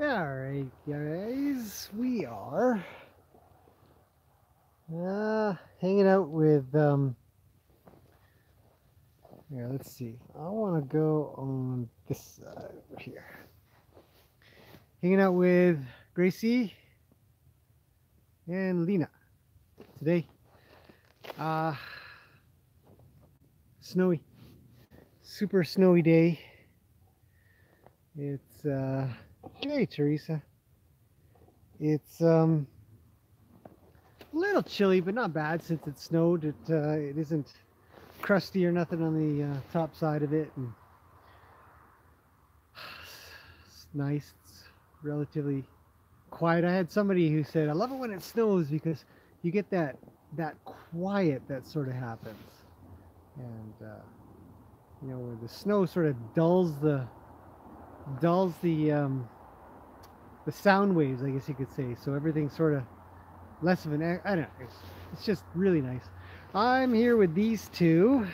Alright guys, we are uh, hanging out with, um, here, let's see, I want to go on this side over here. Hanging out with Gracie and Lena today. Uh, snowy, super snowy day. It's, uh, Hey, Teresa. It's um a little chilly, but not bad since it snowed. It uh, it isn't crusty or nothing on the uh, top side of it, and it's nice. It's relatively quiet. I had somebody who said, "I love it when it snows because you get that that quiet that sort of happens," and uh, you know, where the snow sort of dulls the dulls the um, the sound waves, I guess you could say. So everything's sort of less of an, I don't know, it's, it's just really nice. I'm here with these two.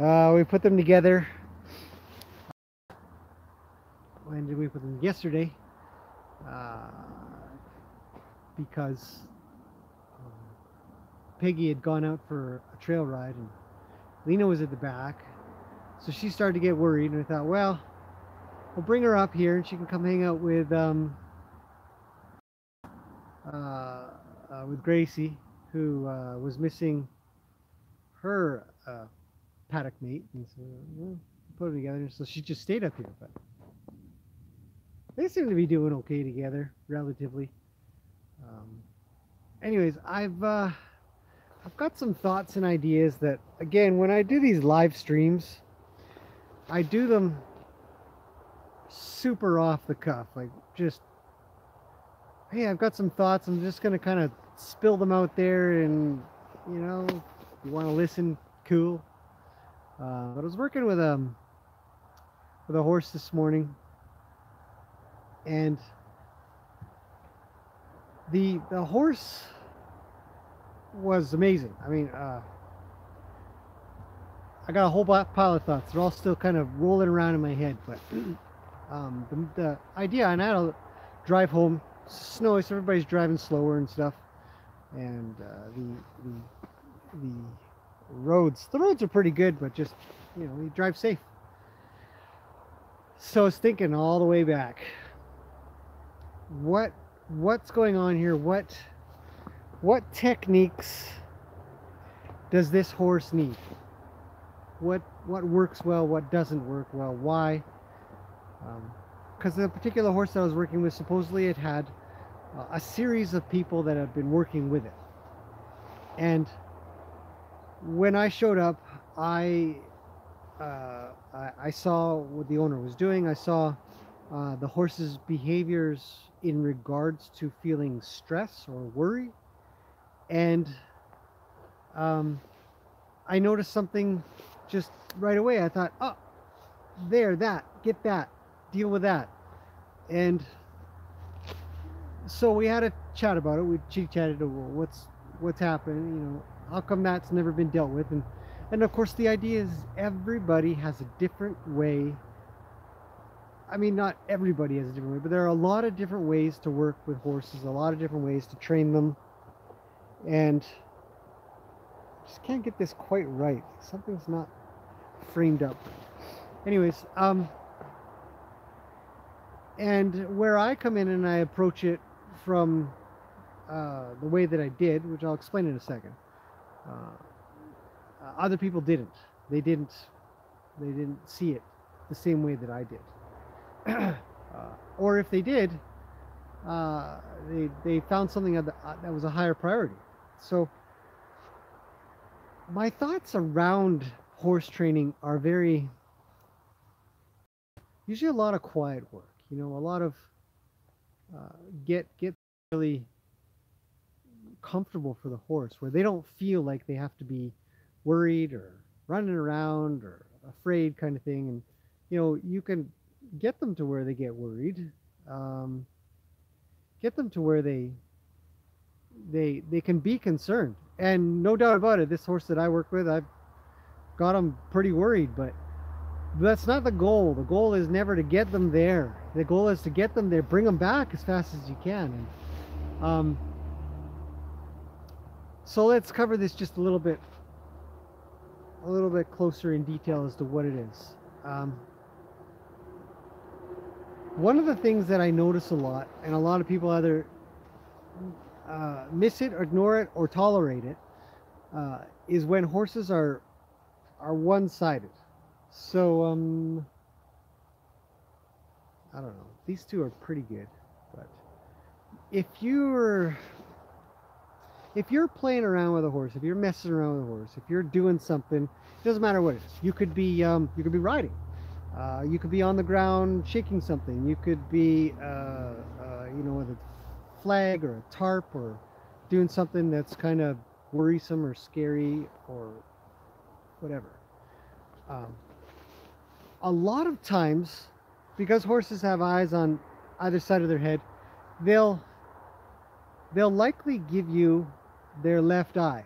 Uh, we put them together. When did we put them? Yesterday. Uh, because um, Peggy had gone out for a trail ride and Lena was at the back. So she started to get worried and I thought, well, we'll bring her up here and she can come hang out with um, uh, uh, with Gracie, who uh, was missing her uh, paddock mate, and so we'll put them together. So she just stayed up here, but they seem to be doing okay together, relatively. Um, anyways, I've uh, I've got some thoughts and ideas that, again, when I do these live streams, I do them super off the cuff, like just, hey, I've got some thoughts. I'm just gonna kind of spill them out there, and you know, you want to listen, cool. Uh, but I was working with um with a horse this morning, and the the horse was amazing. I mean, uh, I got a whole pile of thoughts. They're all still kind of rolling around in my head, but um, the, the idea, and I to drive home, snowy, so everybody's driving slower and stuff, and uh, the, the the roads, the roads are pretty good, but just you know, you drive safe. So I was thinking all the way back, what what's going on here? What what techniques does this horse need? What what works well? What doesn't work well? Why? Because um, the particular horse that I was working with supposedly it had uh, a series of people that had been working with it. And when I showed up I uh, I, I, saw what the owner was doing. I saw uh, the horse's behaviors in regards to feeling stress or worry. And um, I noticed something just right away. I thought oh there that get that deal with that. And so we had a chat about it. We chit chatted well, what's what's happened. you know, how come that's never been dealt with? And and of course the idea is everybody has a different way. I mean not everybody has a different way, but there are a lot of different ways to work with horses, a lot of different ways to train them. And just can't get this quite right. Something's not framed up. Anyways, um and where I come in and I approach it from uh, the way that I did, which I'll explain in a second, uh, other people didn't. They didn't. They didn't see it the same way that I did. Uh, or if they did, uh, they they found something that, uh, that was a higher priority. So my thoughts around horse training are very usually a lot of quiet work you know, a lot of uh, get get really comfortable for the horse, where they don't feel like they have to be worried or running around or afraid, kind of thing. And you know, you can get them to where they get worried, um, get them to where they they they can be concerned. And no doubt about it, this horse that I work with, I've got him pretty worried, but that's not the goal. The goal is never to get them there. The goal is to get them there, bring them back as fast as you can. And, um, so let's cover this just a little bit, a little bit closer in detail as to what it is. Um, one of the things that I notice a lot, and a lot of people either uh, miss it, or ignore it, or tolerate it, uh, is when horses are are one-sided. So um, I don't know. These two are pretty good, but if you're if you're playing around with a horse, if you're messing around with a horse, if you're doing something, it doesn't matter what it is. You could be um, you could be riding. Uh, you could be on the ground shaking something. You could be, uh, uh, you know, with a flag or a tarp or doing something that's kind of worrisome or scary or whatever. Um, a lot of times, because horses have eyes on either side of their head, they'll they'll likely give you their left eye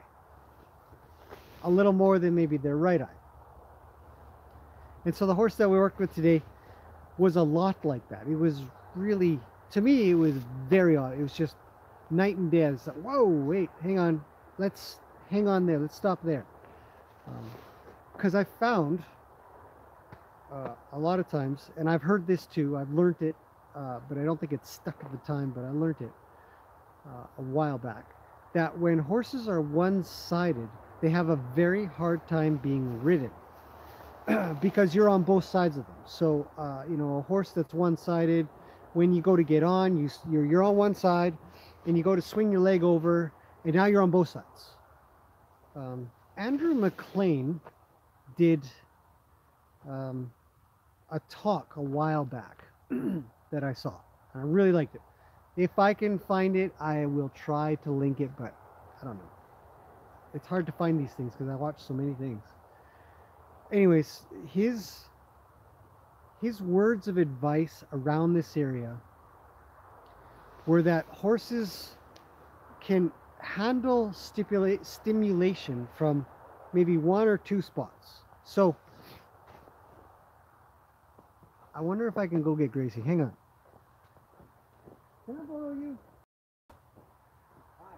a little more than maybe their right eye. And so the horse that we worked with today was a lot like that. It was really, to me, it was very odd. It was just night and day. It's like, whoa, wait, hang on. Let's hang on there. Let's stop there. Because um, I found uh, a lot of times, and I've heard this too, I've learned it, uh, but I don't think it's stuck at the time, but I learned it uh, a while back, that when horses are one-sided, they have a very hard time being ridden because you're on both sides of them. So, uh, you know, a horse that's one-sided, when you go to get on, you, you're, you're on one side, and you go to swing your leg over, and now you're on both sides. Um, Andrew McLean did um, a talk a while back that I saw. I really liked it. If I can find it, I will try to link it, but I don't know. It's hard to find these things because I watch so many things. Anyways, his his words of advice around this area were that horses can handle stipulate stimulation from maybe one or two spots. So I wonder if I can go get Gracie. Hang on. Can I borrow you? Hi.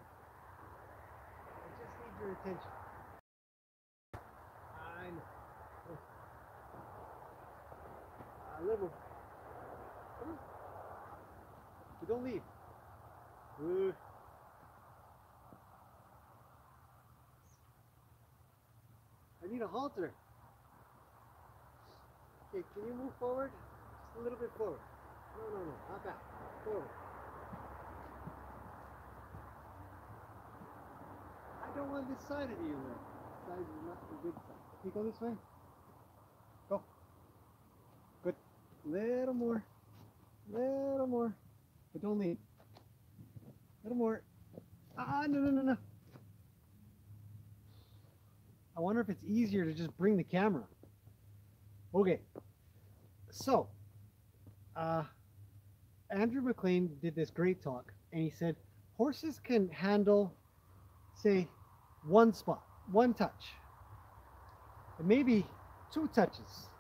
I just need your attention. I know. A little. Come on. don't leave. Good. I need a halter. Okay, can you move forward? A little bit forward. No, no, no, not back. Forward. I don't want this side of you. This side is not the good side. Can you go this way? Go. Good. Little more. Little more. But don't lean. Little more. Ah, no, no, no, no. I wonder if it's easier to just bring the camera. Okay, so uh, Andrew McLean did this great talk, and he said horses can handle, say, one spot, one touch, and maybe two touches,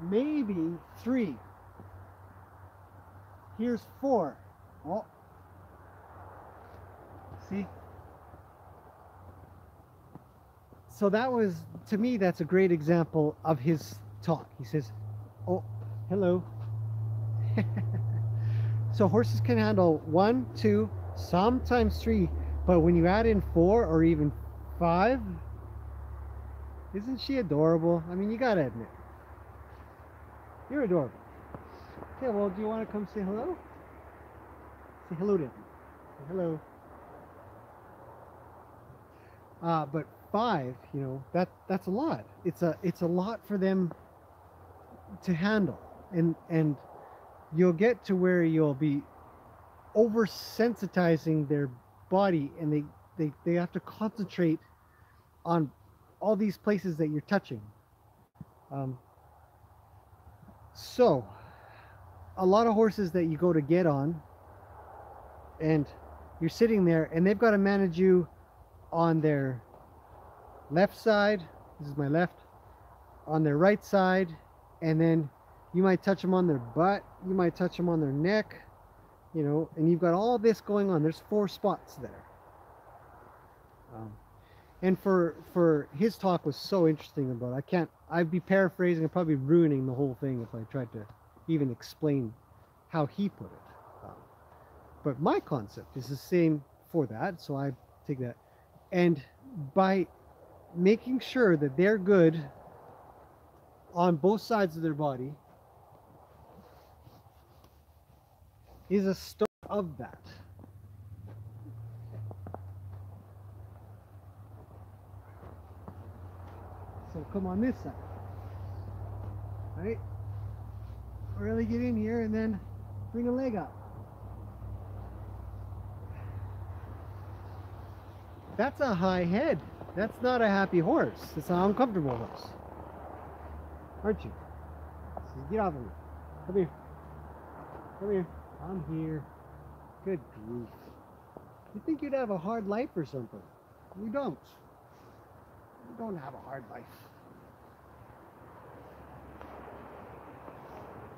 maybe three. Here's four. Oh, see, so that was to me that's a great example of his talk he says oh hello. So horses can handle one two sometimes three but when you add in four or even five isn't she adorable? I mean you gotta admit. You're adorable. Okay well do you want to come say hello? Say hello to him. Hello. Uh, but five, you know, that that's a lot. It's a it's a lot for them to handle. And and you'll get to where you'll be oversensitizing their body and they, they, they have to concentrate on all these places that you're touching. Um, so, a lot of horses that you go to get on and you're sitting there and they've got to manage you on their left side this is my left on their right side, and then you might touch them on their butt, you might touch them on their neck, you know, and you've got all this going on. There's four spots there. Um, and for for his talk was so interesting about. I can't I'd be paraphrasing and probably ruining the whole thing if I tried to even explain how he put it. Um, but my concept is the same for that, so I take that. And by making sure that they're good on both sides of their body is a start of that. So come on this side. Right? Really get in here and then bring a leg up. That's a high head. That's not a happy horse. It's an uncomfortable horse. Aren't you? Get off of me. Come here. Come here. I'm here. Good grief. You think you'd have a hard life or something? You don't. You don't have a hard life.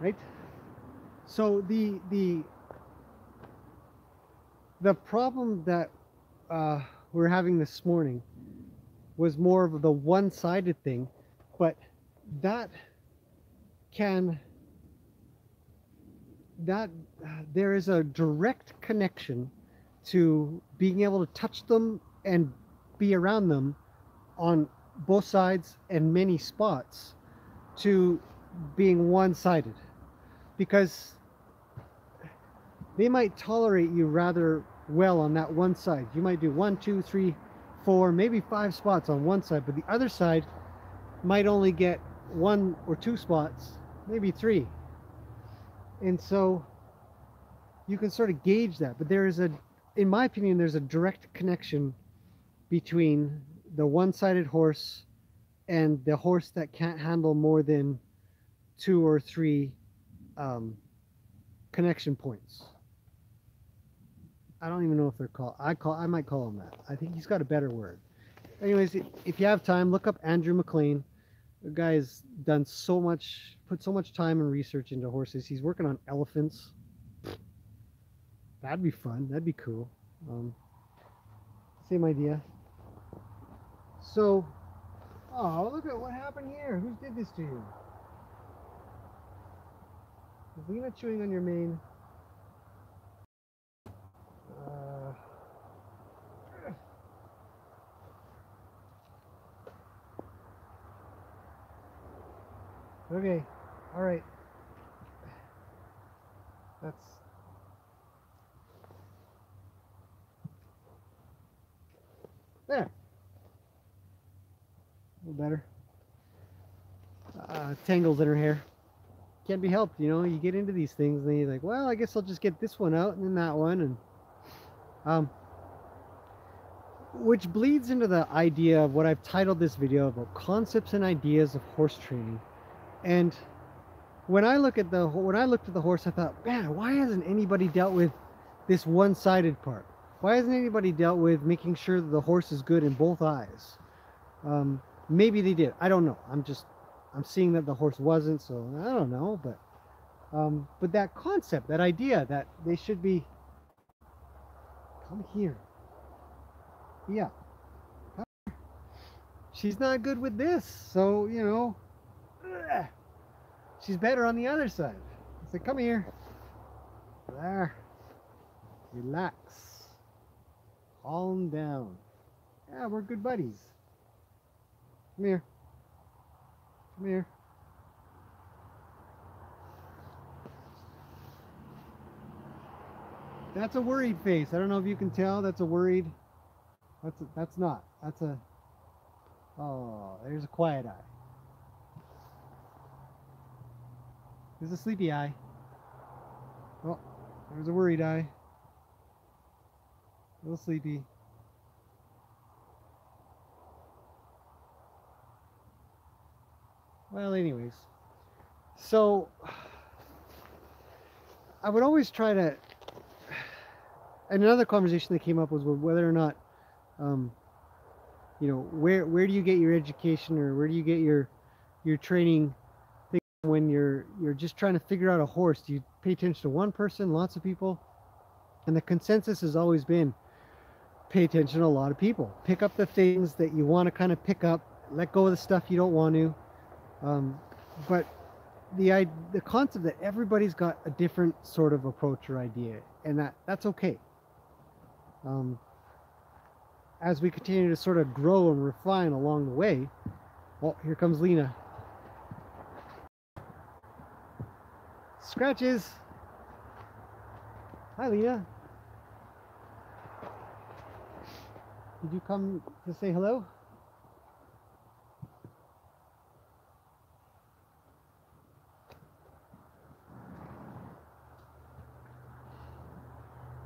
Right? So the the the problem that uh, we're having this morning was more of the one-sided thing, but that can that uh, there is a direct connection to being able to touch them and be around them on both sides and many spots to being one-sided. Because they might tolerate you rather well on that one side. You might do one two three four maybe five spots on one side but the other side might only get one or two spots maybe three and so you can sort of gauge that but there is a in my opinion there's a direct connection between the one-sided horse and the horse that can't handle more than two or three um, connection points. I don't even know if they're called i call i might call him that. I think he's got a better word. Anyways if you have time look up andrew mclean the guy's done so much put so much time and research into horses. He's working on elephants. That'd be fun. That'd be cool. Um, same idea. So oh look at what happened here. Who did this to you? Lena chewing on your mane Okay, all right. That's there. A little better. Uh, tangles in her hair. Can't be helped, you know. You get into these things, and you're like, well, I guess I'll just get this one out and then that one, and um, which bleeds into the idea of what I've titled this video about concepts and ideas of horse training. And when I look at the when I looked at the horse, I thought, man, why hasn't anybody dealt with this one-sided part? Why hasn't anybody dealt with making sure that the horse is good in both eyes? Um, maybe they did. I don't know. I'm just I'm seeing that the horse wasn't, so I don't know. But um, but that concept, that idea that they should be come here. Yeah. She's not good with this, so you know She's better on the other side. I said, come here. There. Relax. Calm down. Yeah, we're good buddies. Come here. Come here. That's a worried face. I don't know if you can tell. That's a worried. That's a, that's not. That's a. Oh, there's a quiet eye. There's a sleepy eye. Oh, there's a worried eye. A little sleepy. Well, anyways. So, I would always try to. And another conversation that came up was whether or not, um, you know, where where do you get your education or where do you get your you're training when you're you're just trying to figure out a horse. Do you pay attention to one person lots of people? And the consensus has always been pay attention to a lot of people. Pick up the things that you want to kind of pick up. Let go of the stuff you don't want to. Um, but the the concept that everybody's got a different sort of approach or idea and that that's okay. Um, as we continue to sort of grow and refine along the way well here comes lena scratches hi lena did you come to say hello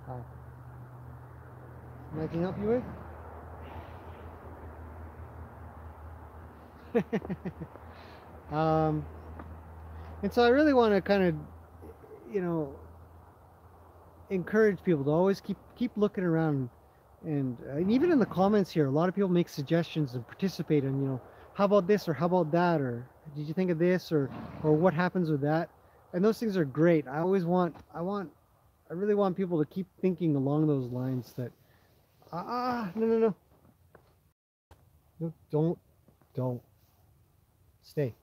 Hi. Something I help you with? um, and so I really want to kind of, you know, encourage people to always keep keep looking around, and, and even in the comments here, a lot of people make suggestions and participate. And you know, how about this or how about that or did you think of this or or what happens with that? And those things are great. I always want I want I really want people to keep thinking along those lines that, ah, no, no, no. No, don't, don't. Stay.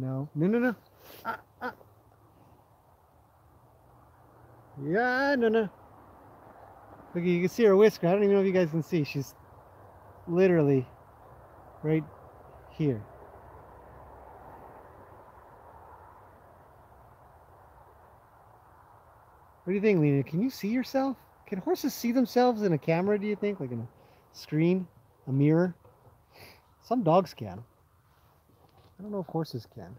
No, no, no, no. Ah, ah. Yeah, no, no. Look, you can see her whisker. I don't even know if you guys can see. She's literally right here. What do you think, Lena? Can you see yourself? Can horses see themselves in a camera, do you think? Like in a screen? A mirror? Some dogs can. I don't know if horses can.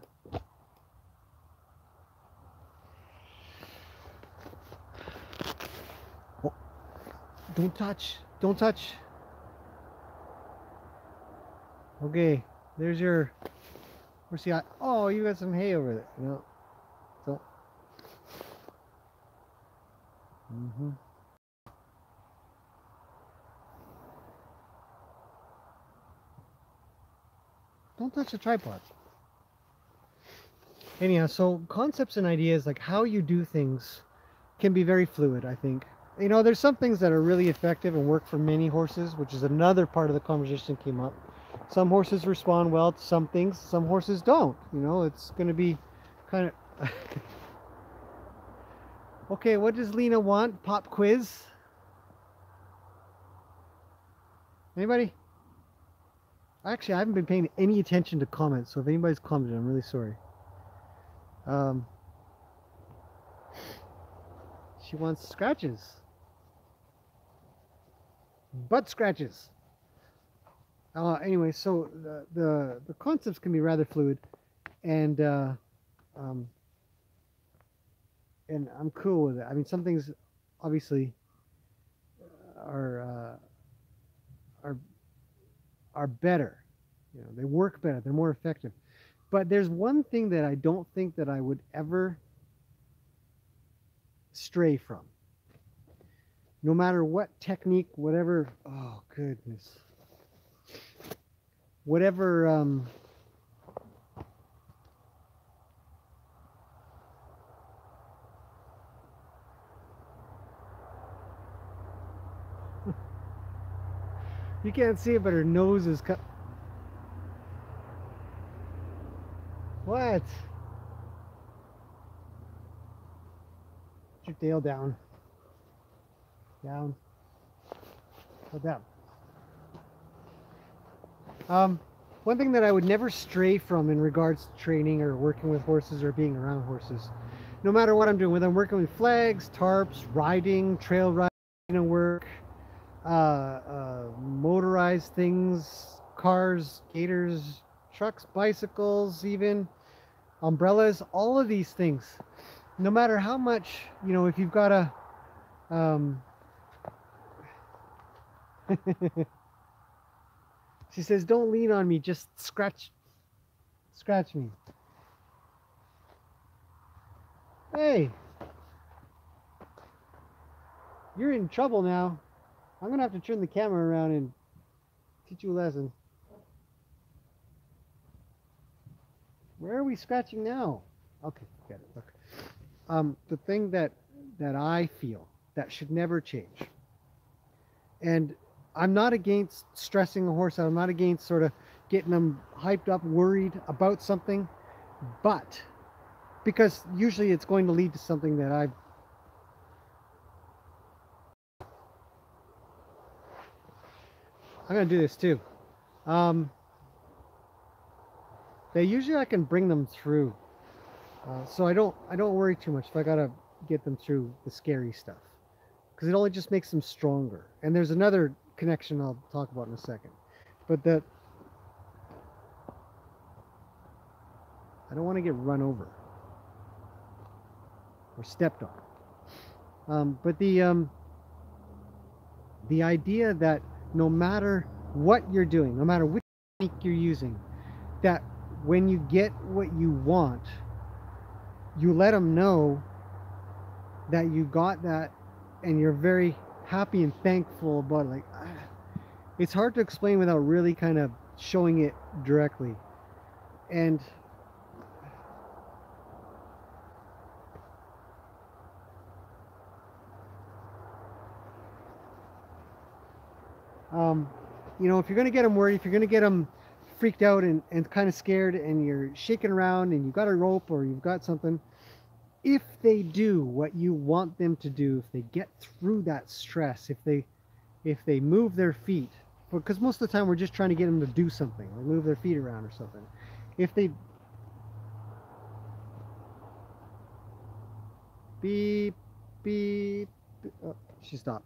Oh, don't touch. Don't touch. Okay, there's your... Where's the... Oh, you got some hay over there. No. Mm-hmm. Don't touch the tripod. Anyhow, so concepts and ideas, like how you do things, can be very fluid, I think. You know, there's some things that are really effective and work for many horses, which is another part of the conversation came up. Some horses respond well to some things, some horses don't. You know, it's going to be kind of... Okay, what does Lena want? Pop quiz? Anybody? Actually, I haven't been paying any attention to comments, so if anybody's commented, I'm really sorry. Um, she wants scratches. Butt scratches. Uh, anyway, so the, the, the concepts can be rather fluid, and uh, um, and I'm cool with it. I mean, some things obviously are uh, are are better. You know, they work better. They're more effective. But there's one thing that I don't think that I would ever stray from. No matter what technique, whatever. Oh goodness. Whatever. Um, You can't see it, but her nose is cut. What? Put your tail down. Down. Put down. Um, one thing that I would never stray from in regards to training or working with horses or being around horses, no matter what I'm doing, whether I'm working with flags, tarps, riding, trail riding work, uh, uh, things, cars, gators, trucks, bicycles, even umbrellas, all of these things. No matter how much, you know, if you've got a, um, she says, don't lean on me, just scratch, scratch me. Hey, you're in trouble now. I'm gonna have to turn the camera around and teach you a lesson. Where are we scratching now? Okay, get it. Look. Um, the thing that that I feel that should never change. And I'm not against stressing a horse out. I'm not against sort of getting them hyped up, worried about something, but because usually it's going to lead to something that I've I'm gonna do this too. Um, they usually I can bring them through, uh, so I don't I don't worry too much if I gotta get them through the scary stuff, because it only just makes them stronger. And there's another connection I'll talk about in a second, but the I don't want to get run over or stepped on. Um, but the um, the idea that no matter what you're doing, no matter which technique you're using, that when you get what you want, you let them know that you got that and you're very happy and thankful about it. Like, ah, it's hard to explain without really kind of showing it directly. And um, you know, if you're going to get them worried, if you're going to get them freaked out and, and kind of scared and you're shaking around and you've got a rope or you've got something, if they do what you want them to do, if they get through that stress, if they if they move their feet, because most of the time we're just trying to get them to do something, or move their feet around or something. If they beep beep, beep oh, she stopped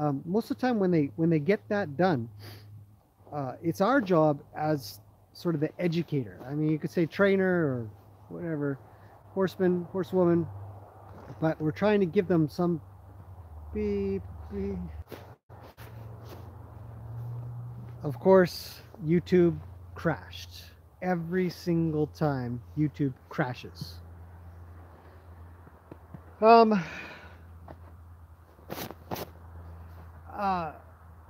um, most of the time when they when they get that done uh, it's our job as sort of the educator. I mean you could say trainer or whatever horseman horsewoman but we're trying to give them some beep, beep. of course youtube crashed. Every single time youtube crashes. Um uh,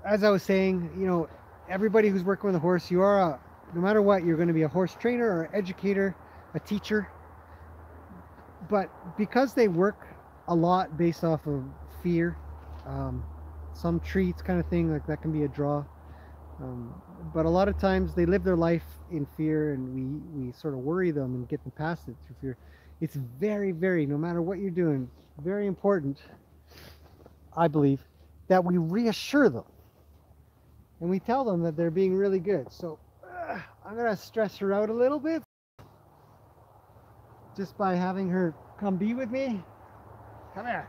as I was saying, you know, everybody who's working with a horse, you are a, no matter what, you're going to be a horse trainer or educator, a teacher. But because they work a lot based off of fear, um, some treats kind of thing, like that can be a draw. Um, but a lot of times they live their life in fear and we, we sort of worry them and get them past it through fear. It's very, very, no matter what you're doing, very important, I believe, that we reassure them and we tell them that they're being really good. So uh, I'm going to stress her out a little bit just by having her come be with me. Come here.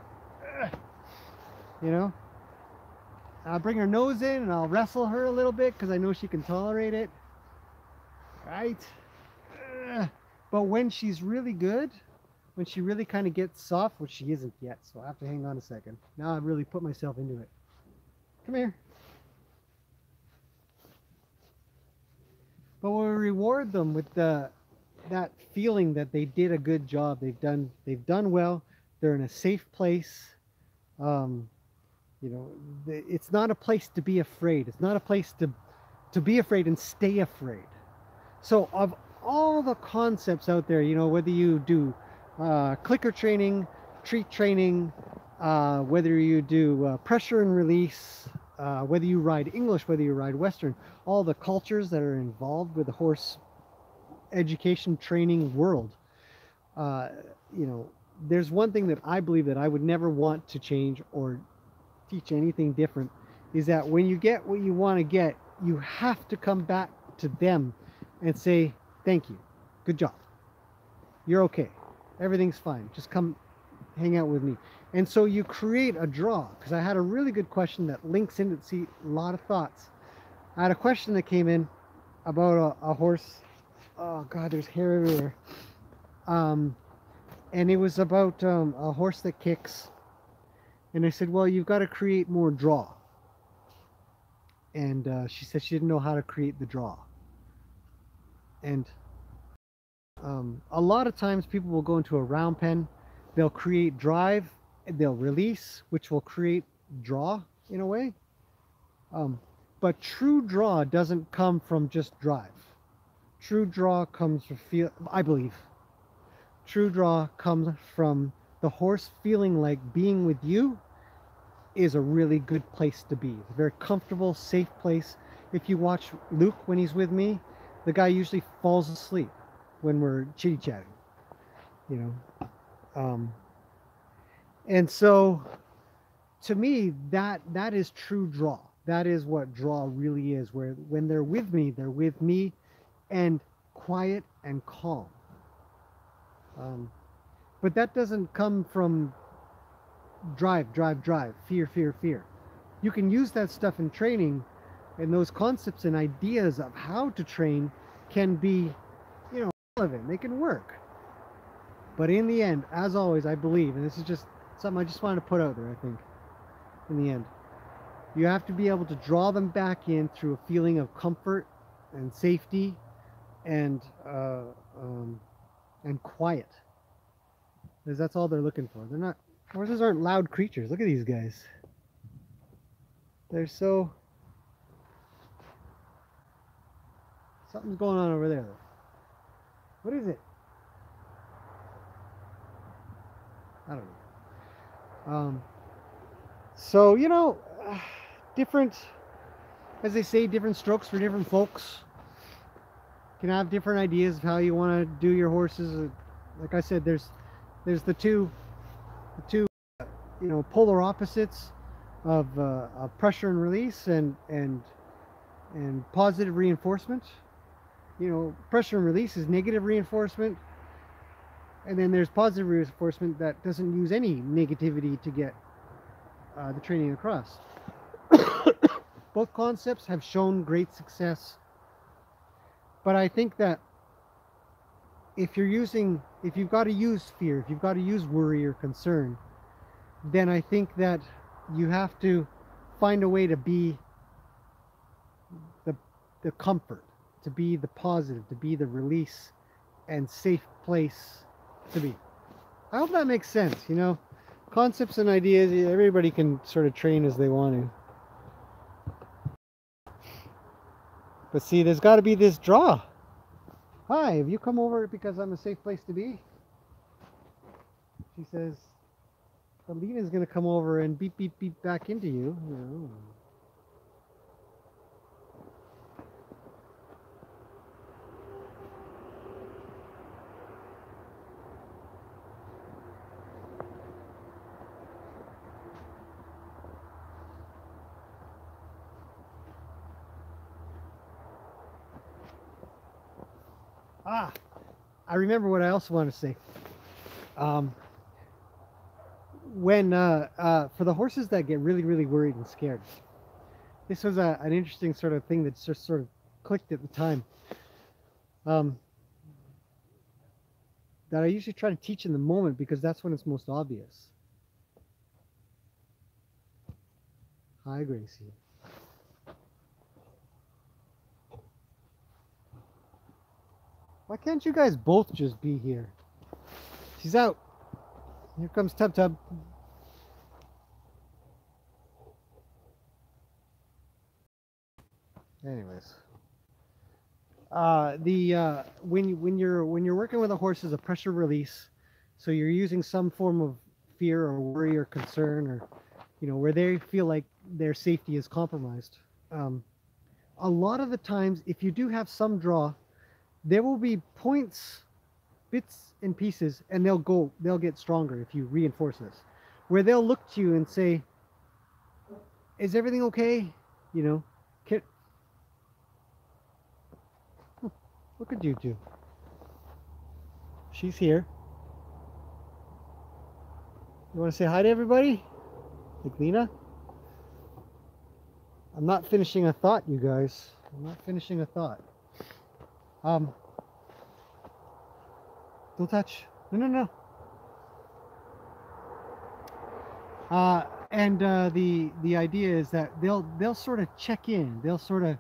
Uh, you know, I'll bring her nose in and I'll wrestle her a little bit because I know she can tolerate it. Right? Uh, but when she's really good, when she really kind of gets soft, which she isn't yet, so I have to hang on a second. Now I've really put myself into it. Come here. But we reward them with the that feeling that they did a good job. They've done they've done well. They're in a safe place. Um, you know, it's not a place to be afraid. It's not a place to to be afraid and stay afraid. So of all the concepts out there, you know, whether you do uh, clicker training, treat training, uh, whether you do uh, pressure and release, uh, whether you ride English, whether you ride Western, all the cultures that are involved with the horse education training world. Uh, you know, there's one thing that I believe that I would never want to change or teach anything different is that when you get what you want to get, you have to come back to them and say, thank you, good job, you're okay everything's fine. Just come hang out with me. And so you create a draw because I had a really good question that links into see a lot of thoughts. I had a question that came in about a, a horse. Oh God, there's hair everywhere. Um, and it was about um, a horse that kicks. And I said, well, you've got to create more draw. And uh, she said she didn't know how to create the draw. And um, a lot of times people will go into a round pen, they'll create drive, they'll release, which will create draw in a way. Um, but true draw doesn't come from just drive. True draw comes from feel, I believe. True draw comes from the horse feeling like being with you is a really good place to be. It's a very comfortable, safe place. If you watch Luke when he's with me, the guy usually falls asleep when we're chitty chatting, you know. Um, and so, to me, that that is true draw. That is what draw really is. Where when they're with me, they're with me, and quiet and calm. Um, but that doesn't come from drive, drive, drive, fear, fear, fear. You can use that stuff in training, and those concepts and ideas of how to train can be, relevant. They can work. But in the end, as always, I believe, and this is just something I just wanted to put out there, I think, in the end, you have to be able to draw them back in through a feeling of comfort and safety and uh, um, and quiet because that's all they're looking for they're not horses aren't loud creatures look at these guys they're so something's going on over there though. What is it? I don't know. Um so you know different as they say different strokes for different folks. Can have different ideas of how you want to do your horses. Like i said there's there's the two the two you know polar opposites of, uh, of pressure and release and and and positive reinforcement you know pressure and release is negative reinforcement. And then there's positive reinforcement that doesn't use any negativity to get uh, the training across. Both concepts have shown great success. But i think that if you're using if you've got to use fear if you've got to use worry or concern then i think that you have to find a way to be the the comfort to be the positive to be the release and safe place to be. I hope that makes sense you know? Concepts and ideas everybody can sort of train as they want to. But see there's got to be this draw. Hi, have you come over because I'm a safe place to be? She says, Alina's going to come over and beep, beep, beep back into you. Ah, I remember what I also want to say. Um, when uh, uh, for the horses that get really, really worried and scared, this was a, an interesting sort of thing that just sort of clicked at the time. Um, that I usually try to teach in the moment because that's when it's most obvious. Hi, Gracie. Why can't you guys both just be here? She's out. Here comes Tub Tub. Anyways, uh, the uh, when you when you're when you're working with a horse is a pressure release, so you're using some form of fear or worry or concern or you know where they feel like their safety is compromised. Um, a lot of the times, if you do have some draw, there will be points, bits and pieces, and they'll go, they'll get stronger if you reinforce this, where they'll look to you and say, "Is everything okay?" You know, can, at you two. She's here. You want to say hi to everybody? Like Lena? I'm not finishing a thought, you guys. I'm not finishing a thought. Um, don't touch. No, no, no. Uh, and uh, the the idea is that they'll they'll sort of check in. They'll sort of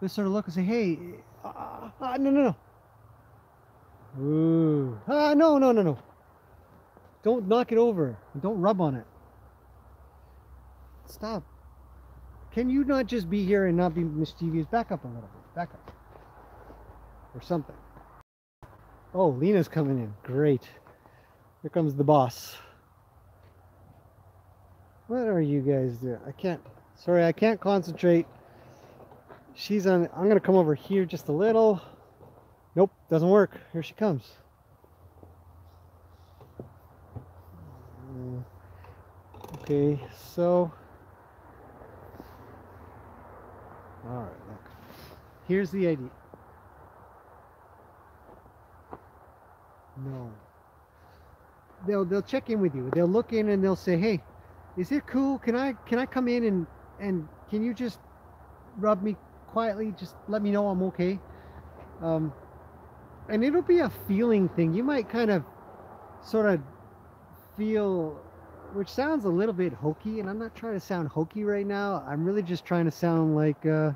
they'll sort of look and say, "Hey, uh, uh, no, no, no. Ooh, ah, no, no, no, no. Don't knock it over. Don't rub on it. Stop. can you not just be here and not be mischievous? Back up a little bit. Back up. Or something. Oh, Lena's coming in. Great. Here comes the boss. What are you guys doing? I can't. Sorry, I can't concentrate. She's on. I'm going to come over here just a little. Nope, doesn't work. Here she comes. Okay, so. All right, look. Here's the idea. No. They'll they'll check in with you. They'll look in and they'll say, "Hey, is it cool? Can I can I come in and and can you just rub me quietly? Just let me know I'm okay." Um, and it'll be a feeling thing. You might kind of sort of feel, which sounds a little bit hokey, and I'm not trying to sound hokey right now. I'm really just trying to sound like uh,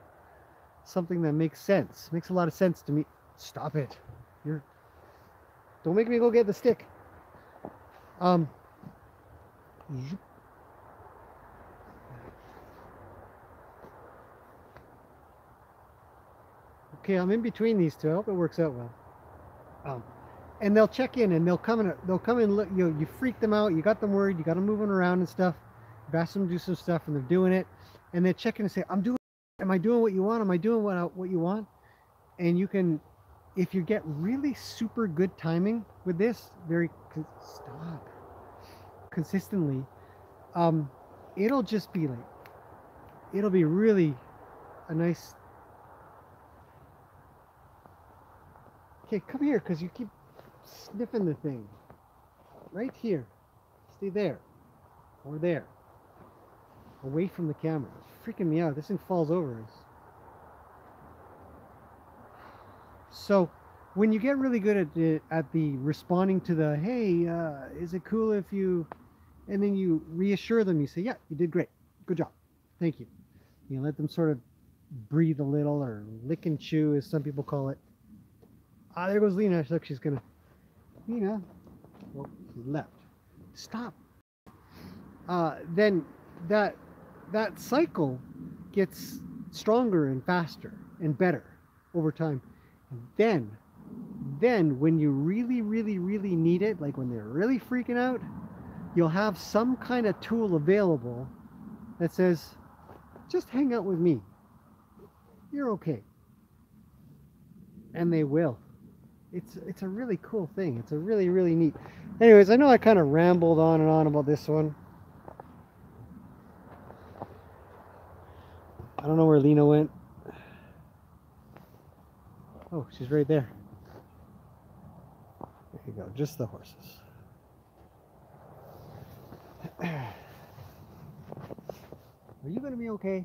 something that makes sense. Makes a lot of sense to me. Stop it. Don't make me go get the stick. Um. Okay, I'm in between these two. I hope it works out well. Um, and they'll check in and they'll come and they'll come and look. You know, you freak them out. You got them worried. You got them moving around and stuff. You've them to do some stuff and they're doing it. And they check in and say, "I'm doing. Am I doing what you want? Am I doing what I, what you want?" And you can, if you get really super good timing with this, very stop consistently, um, it'll just be like, it'll be really a nice Okay, come here because you keep sniffing the thing. Right here. Stay there. Or there. Away from the camera. It's freaking me out. This thing falls over us. So, when you get really good at the, at the responding to the, hey, uh, is it cool if you, and then you reassure them, you say, yeah, you did great. Good job. Thank you. You let them sort of breathe a little or lick and chew, as some people call it Ah, there goes Lena. Look, she's gonna. Lena. Well, she left. Stop. Uh, then that that cycle gets stronger and faster and better over time. Then, then when you really, really, really need it, like when they're really freaking out, you'll have some kind of tool available that says, just hang out with me. You're okay. And they will it's it's a really cool thing. It's a really really neat. Anyways, I know I kind of rambled on and on about this one. I don't know where Lena went. Oh, she's right there. There you go, just the horses. Are you going to be okay?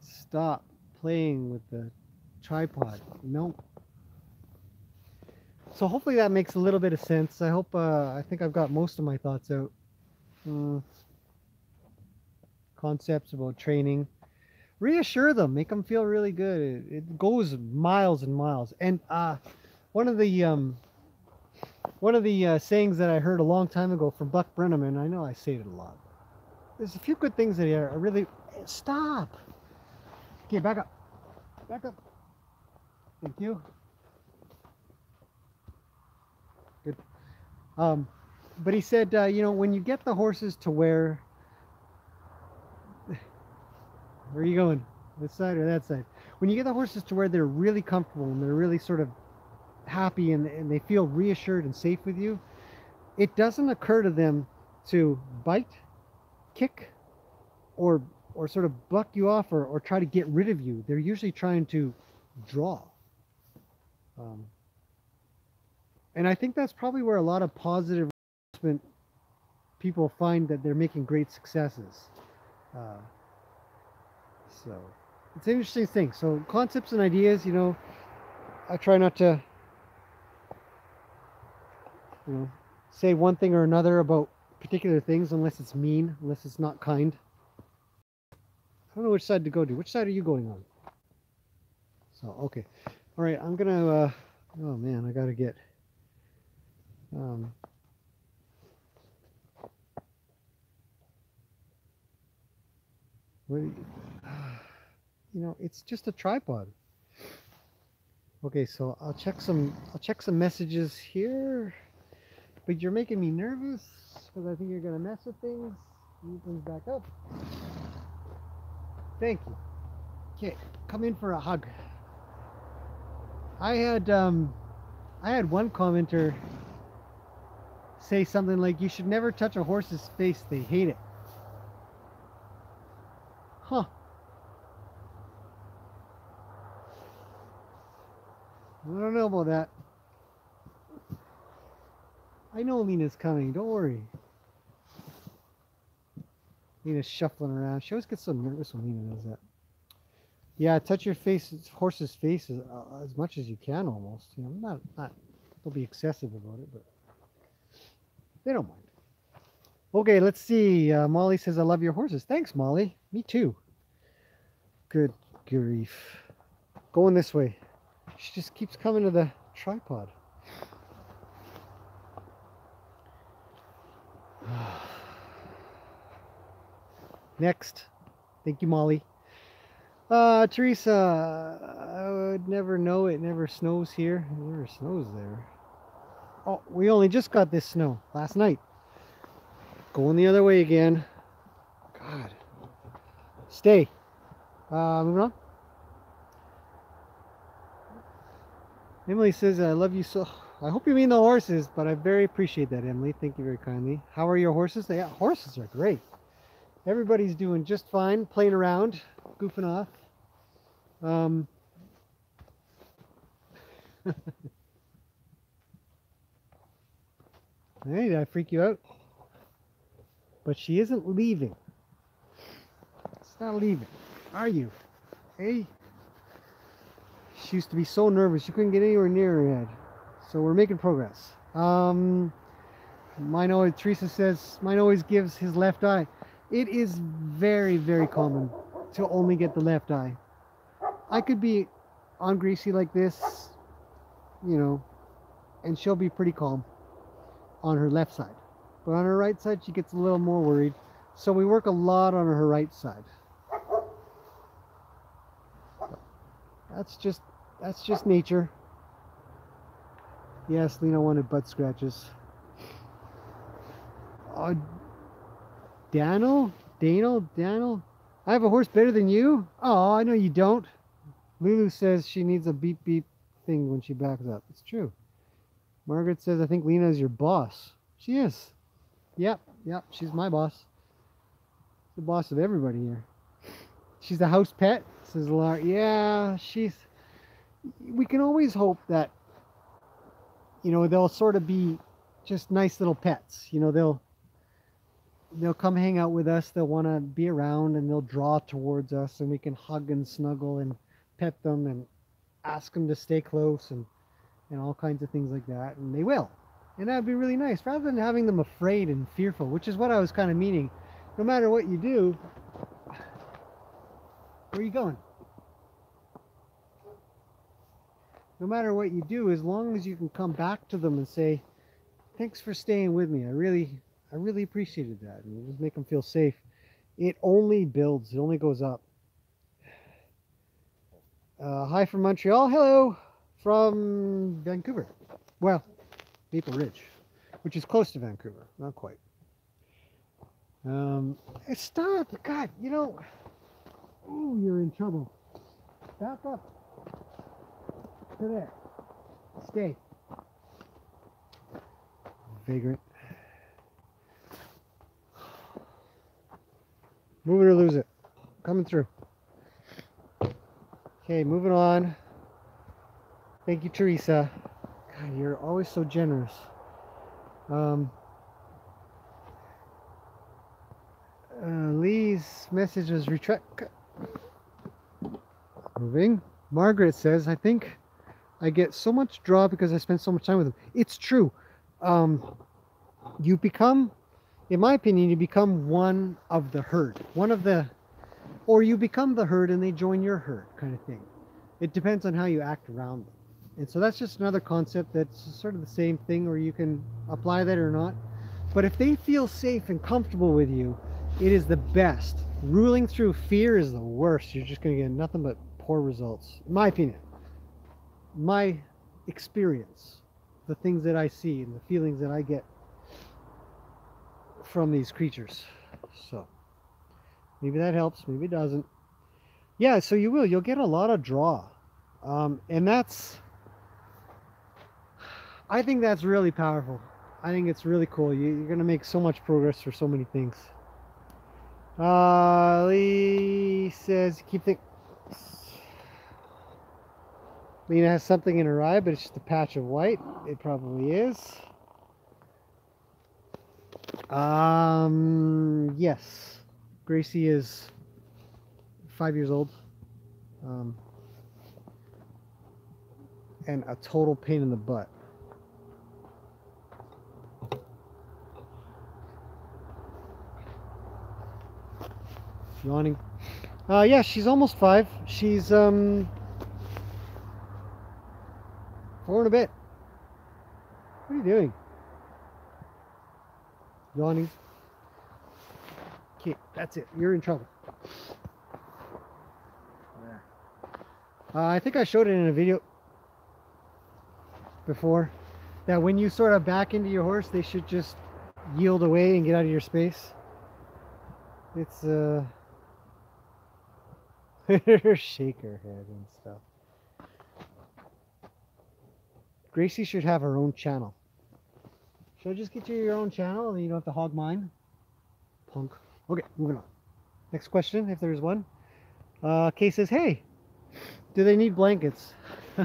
Stop playing with the tripod. No. So hopefully that makes a little bit of sense. I hope, uh, I think I've got most of my thoughts out. Mm. Concepts about training. Reassure them, make them feel really good. It, it goes miles and miles. And uh, one of the um, one of the uh, sayings that I heard a long time ago from Buck Brannaman, I know I say it a lot. There's a few good things that are really stop. Okay, back up. Back up. Thank you. Good. Um, but he said, uh, you know, when you get the horses to where, where are you going? This side or that side? When you get the horses to where they're really comfortable and they're really sort of happy and, and they feel reassured and safe with you, it doesn't occur to them to bite, kick, or or sort of buck you off or, or try to get rid of you. They're usually trying to draw. Um, and I think that's probably where a lot of positive people find that they're making great successes. Uh, so it's an interesting thing. So concepts and ideas, you know, I try not to, you know, say one thing or another about particular things unless it's mean, unless it's not kind. I don't know which side to go to. Which side are you going on? So, okay. All right, I'm gonna. Uh, oh man, I gotta get. Um, What do you, know, it's just a tripod. Okay, so I'll check some I'll check some messages here. But you're making me nervous because I think you're gonna mess with things. Move things back up. Thank you. Okay, come in for a hug. I had um I had one commenter say something like you should never touch a horse's face, they hate it. Huh. I don't know about that. I know Lena's coming, don't worry. Lena's shuffling around. She always gets so nervous when Lena does that. Yeah, touch your face, horse's face as, uh, as much as you can almost. You know, not, not, don't be excessive about it, but they don't mind. Okay, let's see. Uh, Molly says, I love your horses. Thanks, Molly. Me too. Good grief. Going this way. She just keeps coming to the tripod. Next. Thank you, Molly. Uh, Teresa, I would never know it never snows here. Never snows there. Oh, we only just got this snow last night. Going the other way again. God. Stay. Uh, moving on. Emily says, I love you so. I hope you mean the horses, but I very appreciate that, Emily. Thank you very kindly. How are your horses? Yeah, horses are great. Everybody's doing just fine, playing around, goofing off. Um, hey, did I freak you out? But she isn't leaving. It's not leaving, are you? Hey? She used to be so nervous, she couldn't get anywhere near her head. So we're making progress. Um, mine always, Teresa says, mine always gives his left eye. It is very, very common to only get the left eye. I could be on Gracie like this, you know, and she'll be pretty calm on her left side. But on her right side, she gets a little more worried. So we work a lot on her right side. That's just that's just nature. Yes, Lena wanted butt scratches. Uh, Daniel? Daniel? Daniel? I have a horse better than you? Oh, I know you don't. Lulu says she needs a beep beep thing when she backs up. It's true. Margaret says, I think Lena is your boss. She is. Yep, yep, she's my boss. The boss of everybody here. She's the house pet, says Laura. Yeah, she's. We can always hope that, you know, they'll sort of be just nice little pets. You know, they'll they'll come hang out with us. They'll want to be around and they'll draw towards us, and we can hug and snuggle and pet them and ask them to stay close and and all kinds of things like that. And they will, and that'd be really nice rather than having them afraid and fearful, which is what I was kind of meaning. No matter what you do, where are you going? No matter what you do, as long as you can come back to them and say, "Thanks for staying with me. I really, I really appreciated that," and just make them feel safe. It only builds. It only goes up. Uh, hi from Montreal. Hello from Vancouver. Well, Maple Ridge, which is close to Vancouver. Not quite. Um, stop. God, you know. Oh, you're in trouble. Back up. To there. Stay. Vagrant. Move it or lose it. Coming through. Okay, moving on. Thank you, Teresa. God, you're always so generous. Um, uh, Lee's message was retract. Moving. Margaret says, I think I get so much draw because I spend so much time with them. It's true. Um, you become, in my opinion, you become one of the herd. One of the, or you become the herd and they join your herd kind of thing. It depends on how you act around them. And so that's just another concept that's sort of the same thing, or you can apply that or not. But if they feel safe and comfortable with you, it is the best ruling through fear is the worst. You're just going to get nothing but poor results. In my opinion. My experience. The things that I see and the feelings that I get from these creatures. So maybe that helps, maybe it doesn't. Yeah, so you will. You'll get a lot of draw. Um, and that's, I think that's really powerful. I think it's really cool. You, are going to make so much progress for so many things. Uh, Lee says, keep the... Lena has something in her eye, but it's just a patch of white. It probably is. Um, yes. Gracie is five years old. Um, and a total pain in the butt. Yawning. Uh, yeah, she's almost five. She's, um, and a bit. What are you doing? Yawning. Okay, that's it. You're in trouble. Uh, I think I showed it in a video before that when you sort of back into your horse, they should just yield away and get out of your space. It's uh shake her head and stuff. Gracie should have her own channel. Should I just get you your own channel and you don't have to hog mine? Punk. Okay, moving on. Next question, if there's one. Uh, Kay says, hey, do they need blankets?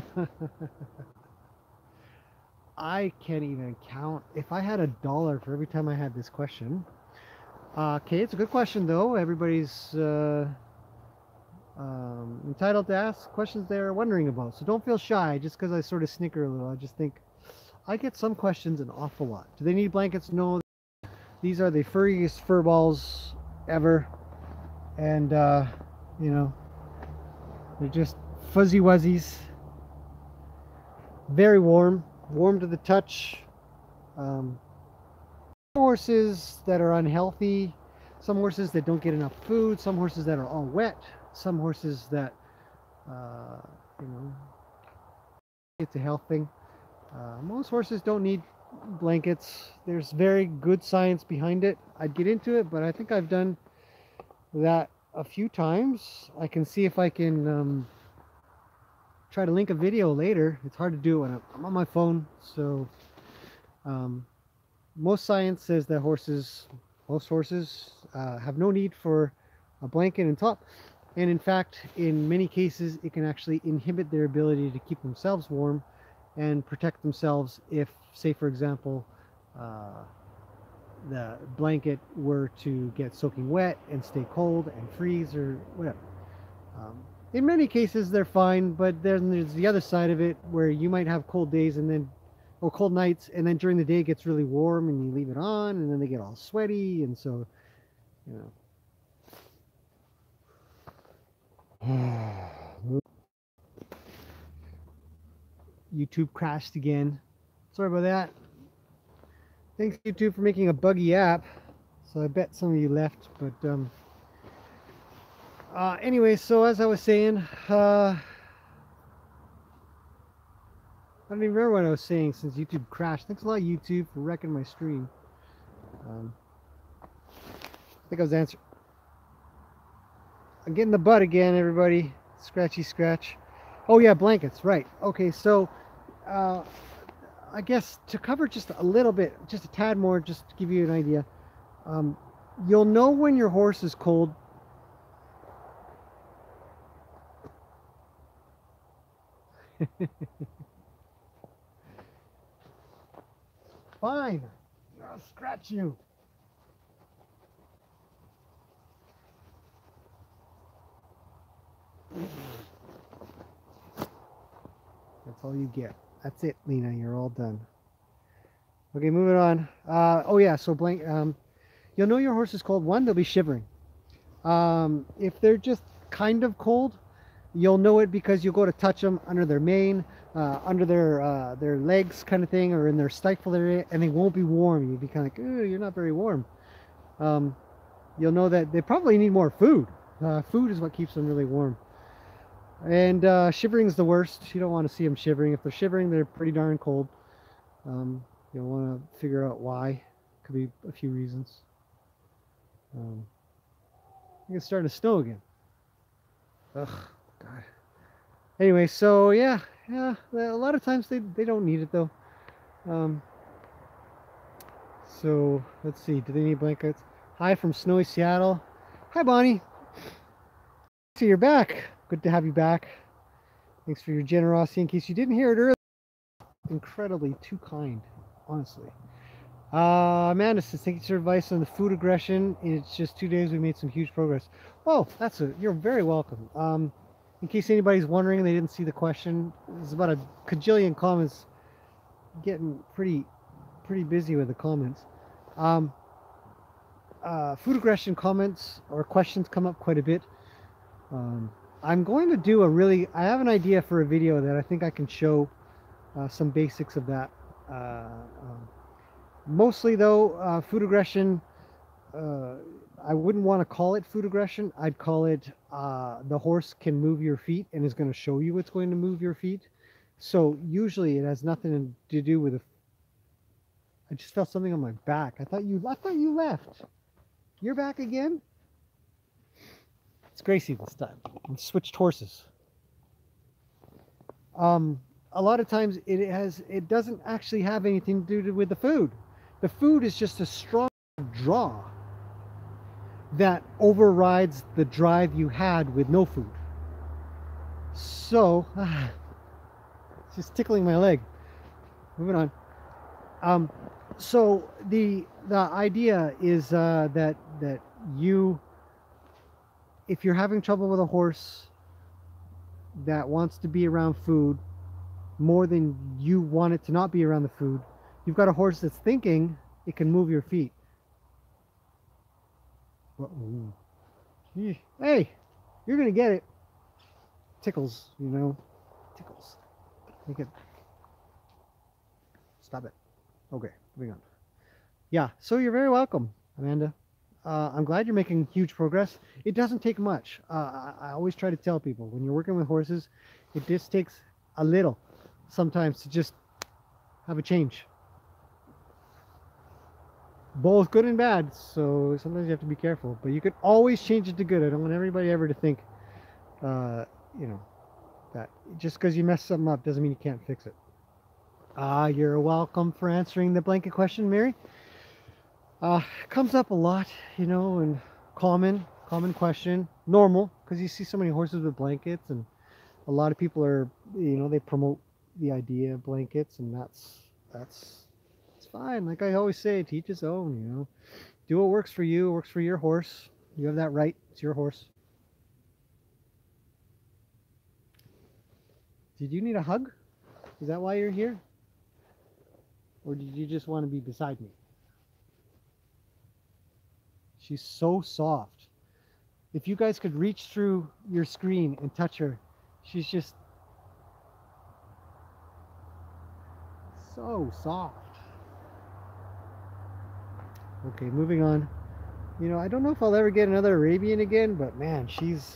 I can't even count. If I had a dollar for every time I had this question. Uh, it's a good question though. Everybody's uh, um, entitled to ask questions they're wondering about. So don't feel shy just because I sort of snicker a little. I just think I get some questions an awful lot. Do they need blankets? No. These are the furriest fur balls ever. And, uh, you know, they're just fuzzy wuzzies. Very warm. Warm to the touch. Um, horses that are unhealthy. Some horses that don't get enough food. Some horses that are all wet. Some horses that, uh, you know, it's a health thing. Uh, most horses don't need blankets. There's very good science behind it. I'd get into it, but I think I've done that a few times. I can see if I can um, try to link a video later. It's hard to do when I'm on my phone. So um, most science says that horses, most horses uh, have no need for a blanket and top. And in fact, in many cases, it can actually inhibit their ability to keep themselves warm and protect themselves if, say for example, uh, the blanket were to get soaking wet and stay cold and freeze or whatever. Um, in many cases they're fine, but then there's the other side of it where you might have cold days and then or cold nights and then during the day it gets really warm and you leave it on and then they get all sweaty and so you know YouTube crashed again. Sorry about that. Thanks YouTube for making a buggy app. So I bet some of you left, but um, uh, anyway, so as I was saying, uh, I don't even remember what I was saying since YouTube crashed. Thanks a lot YouTube for wrecking my stream. Um, I think I was answering. I'm getting the butt again, everybody. Scratchy scratch. Oh yeah, blankets, right. Okay, so uh, I guess to cover just a little bit, just a tad more, just to give you an idea, um, you'll know when your horse is cold. Fine, I'll scratch you. That's all you get. That's it, Lena. You're all done. Okay, moving on. Uh, oh yeah, so blank. Um, you'll know your horse is cold. One, they'll be shivering. Um, if they're just kind of cold, you'll know it because you'll go to touch them under their mane, uh, under their uh, their legs, kind of thing, or in their stifle area, and they won't be warm. You'll be kind of like, ooh, you're not very warm. Um, you'll know that they probably need more food. Uh, food is what keeps them really warm. And uh, shivering's the worst. You don't want to see them shivering. If they're shivering, they're pretty darn cold. Um, you'll want to figure out why. Could be a few reasons. Um, it's starting to snow again. Ugh, God. Anyway, so yeah, yeah. A lot of times they they don't need it though. Um, so let's see. Do they need blankets? Hi from snowy Seattle. Hi, Bonnie. So you're back. Good to have you back. Thanks for your generosity. In case you didn't hear it earlier, incredibly too kind, honestly. Uh, Amanda says, thank you for your advice on the food aggression. It's just two days we made some huge progress. Oh, that's a, you're very welcome. Um, in case anybody's wondering, they didn't see the question. There's about a cajillion comments. Getting pretty, pretty busy with the comments. Um, uh, food aggression comments or questions come up quite a bit. Um, I'm going to do a really, I have an idea for a video that I think I can show uh, some basics of that. Uh, um, mostly though, uh, food aggression, uh, I wouldn't want to call it food aggression. I'd call it uh, the horse can move your feet and is going to show you what's going to move your feet. So usually it has nothing to do with a. I just felt something on my back. I thought you. I thought you left. You're back again. It's Gracie this time. Switched horses. Um, a lot of times it has. It doesn't actually have anything to do with the food. The food is just a strong draw that overrides the drive you had with no food. So, ah, it's just tickling my leg. Moving on. Um, so the the idea is uh, that that you, if you're having trouble with a horse that wants to be around food more than you want it to not be around the food, you've got a horse that's thinking it can move your feet. Hey, you're gonna get it. Tickles, you know. Tickles. Stop it. Okay, moving on. Yeah, so you're very welcome, Amanda. Uh, I'm glad you're making huge progress. It doesn't take much. Uh, I, always try to tell people when you're working with horses, it just takes a little sometimes to just have a change both good and bad. So sometimes you have to be careful. But you can always change it to good. I don't want everybody ever to think, uh, you know, that just because you mess something up doesn't mean you can't fix it. Ah, you're welcome for answering the blanket question, Mary. Uh, comes up a lot, you know, and common, common question, normal, because you see so many horses with blankets, and a lot of people are, you know, they promote the idea of blankets, and that's that's it's fine. Like I always say, teach his own, you know. Do what works for you, works for your horse. You have that right. It's your horse. Did you need a hug? Is that why you're here? Or did you just want to be beside me? She's so soft. If you guys could reach through your screen and touch her, she's just so soft. Okay, moving on. You know, I don't know if I'll ever get another Arabian again, but man, she's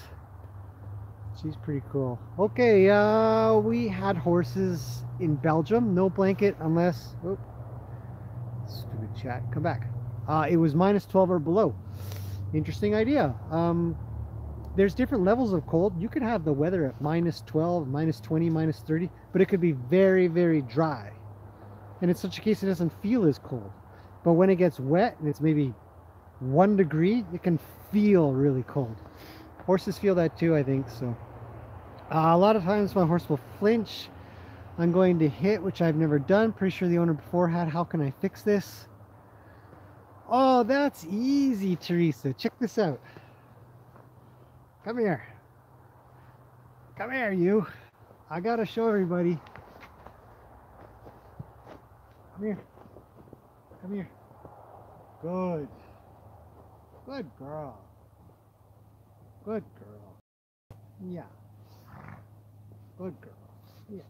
she's pretty cool. Okay, uh, we had horses in Belgium. No blanket unless, oh, stupid chat, come back. Uh, it was minus 12 or below. Interesting idea. Um, there's different levels of cold. You could have the weather at minus 12, minus 20, minus 30, but it could be very, very dry. And in such a case, it doesn't feel as cold. But when it gets wet and it's maybe one degree, it can feel really cold. Horses feel that too, I think. So uh, a lot of times my horse will flinch. I'm going to hit, which I've never done. Pretty sure the owner before had. How can I fix this? Oh, that's easy, Teresa. Check this out. Come here. Come here, you. I gotta show everybody. Come here. Come here. Good. Good girl. Good girl. Yeah. Good girl. Yeah.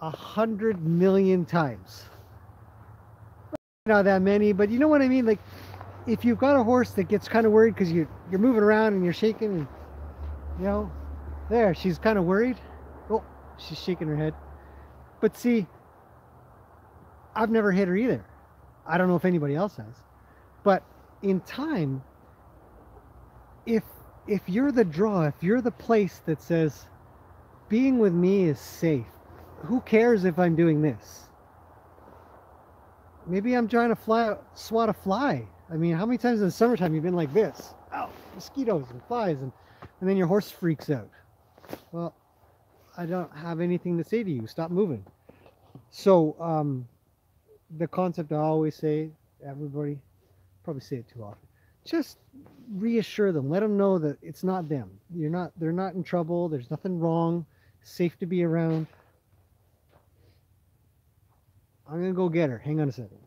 A hundred million times. Not that many, but you know what I mean? Like, if you've got a horse that gets kind of worried because you you're moving around and you're shaking and you know there she's kind of worried. Oh she's shaking her head. But see i've never hit her either. I don't know if anybody else has. But in time if if you're the draw if you're the place that says being with me is safe. Who cares if i'm doing this maybe i'm trying to fly swat a fly I mean, how many times in the summertime you've been like this? Oh, mosquitoes and flies, and, and then your horse freaks out. Well, I don't have anything to say to you. Stop moving. So, um, the concept I always say, everybody, probably say it too often, just reassure them. Let them know that it's not them. You're not. They're not in trouble. There's nothing wrong. Safe to be around. I'm gonna go get her. Hang on a second.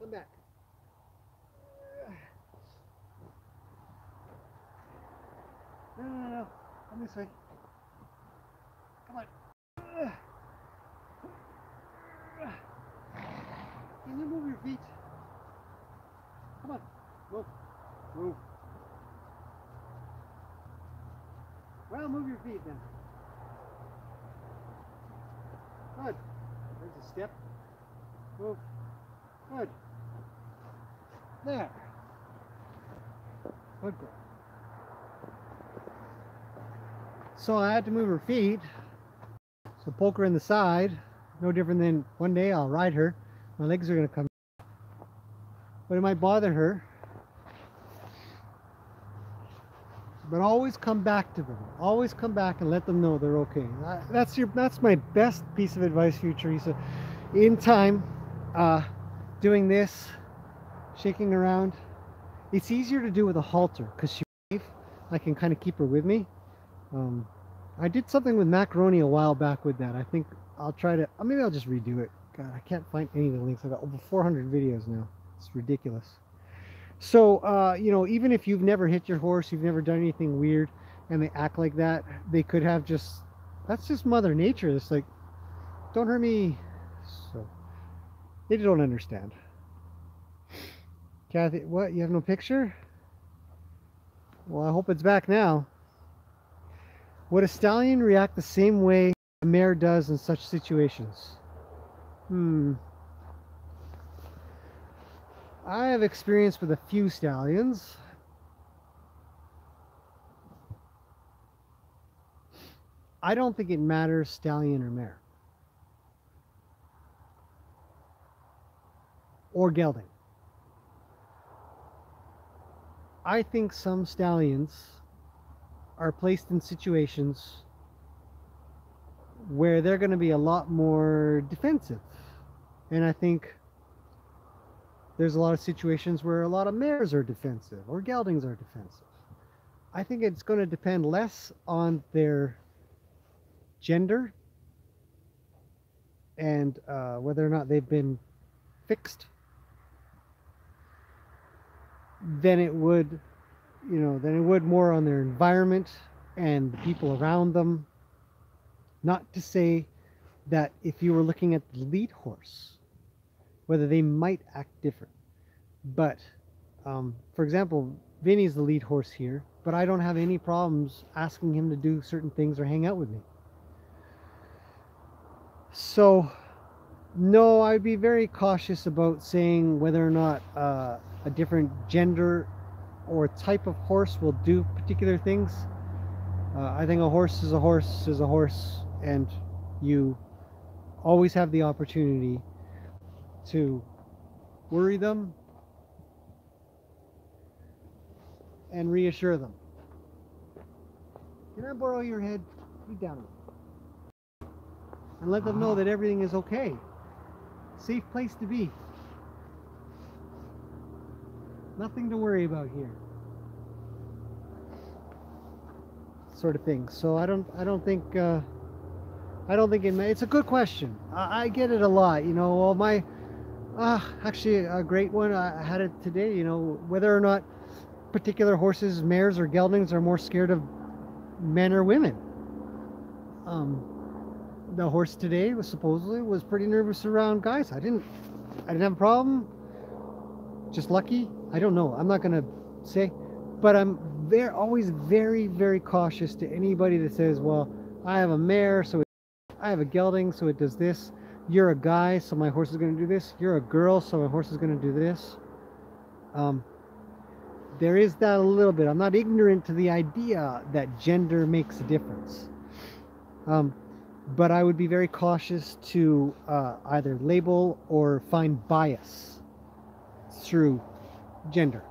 Come back. No, no, no. Come this way. Come on. Can you move your feet? Come on. Move. Move. Well, move your feet then. Good. There's a step. Move. Good. There. Good girl. So I had to move her feet. So poke her in the side. No different than one day I'll ride her. My legs are going to come. But it might bother her. But always come back to them. Always come back and let them know they're okay. That's your. That's my best piece of advice for you, Teresa. In time, uh, doing this shaking around. It's easier to do with a halter because she I can kind of keep her with me. Um, I did something with macaroni a while back with that. I think I'll try to, maybe I'll just redo it. God, I can't find any of the links. I've got over 400 videos now. It's ridiculous. So, uh, you know, even if you've never hit your horse, you've never done anything weird, and they act like that, they could have just, that's just Mother Nature. It's like, don't hurt me. So, they don't understand. Kathy, what? You have no picture? Well, I hope it's back now. Would a stallion react the same way a mare does in such situations? Hmm. I have experience with a few stallions. I don't think it matters stallion or mare. Or gelding. I think some stallions are placed in situations where they're going to be a lot more defensive. And I think there's a lot of situations where a lot of mares are defensive or geldings are defensive. I think it's going to depend less on their gender and uh, whether or not they've been fixed than it would, you know, than it would more on their environment and the people around them. Not to say that if you were looking at the lead horse, whether they might act different. But, um, for example, Vinny's the lead horse here, but I don't have any problems asking him to do certain things or hang out with me. So, no, I'd be very cautious about saying whether or not uh, a different gender or type of horse will do particular things. Uh, I think a horse is a horse is a horse, and you always have the opportunity to worry them and reassure them. Can I borrow your head? Be down. And let them know that everything is okay. Safe place to be. Nothing to worry about here. Sort of thing. So I don't I don't think uh, I don't think it may, it's a good question. I, I, get it a lot. You know, well my uh, actually a great one. I had it today. You know, whether or not particular horses, mares or geldings are more scared of men or women. Um, the horse today was supposedly was pretty nervous around guys. I didn't I didn't have a problem. Just lucky. I don't know. I'm not gonna say, but I'm very always very very cautious to anybody that says, well, I have a mare, so it, I have a gelding, so it does this. You're a guy, so my horse is going to do this. You're a girl, so my horse is going to do this. Um, there is that a little bit. I'm not ignorant to the idea that gender makes a difference. Um, but I would be very cautious to uh, either label or find bias through gender.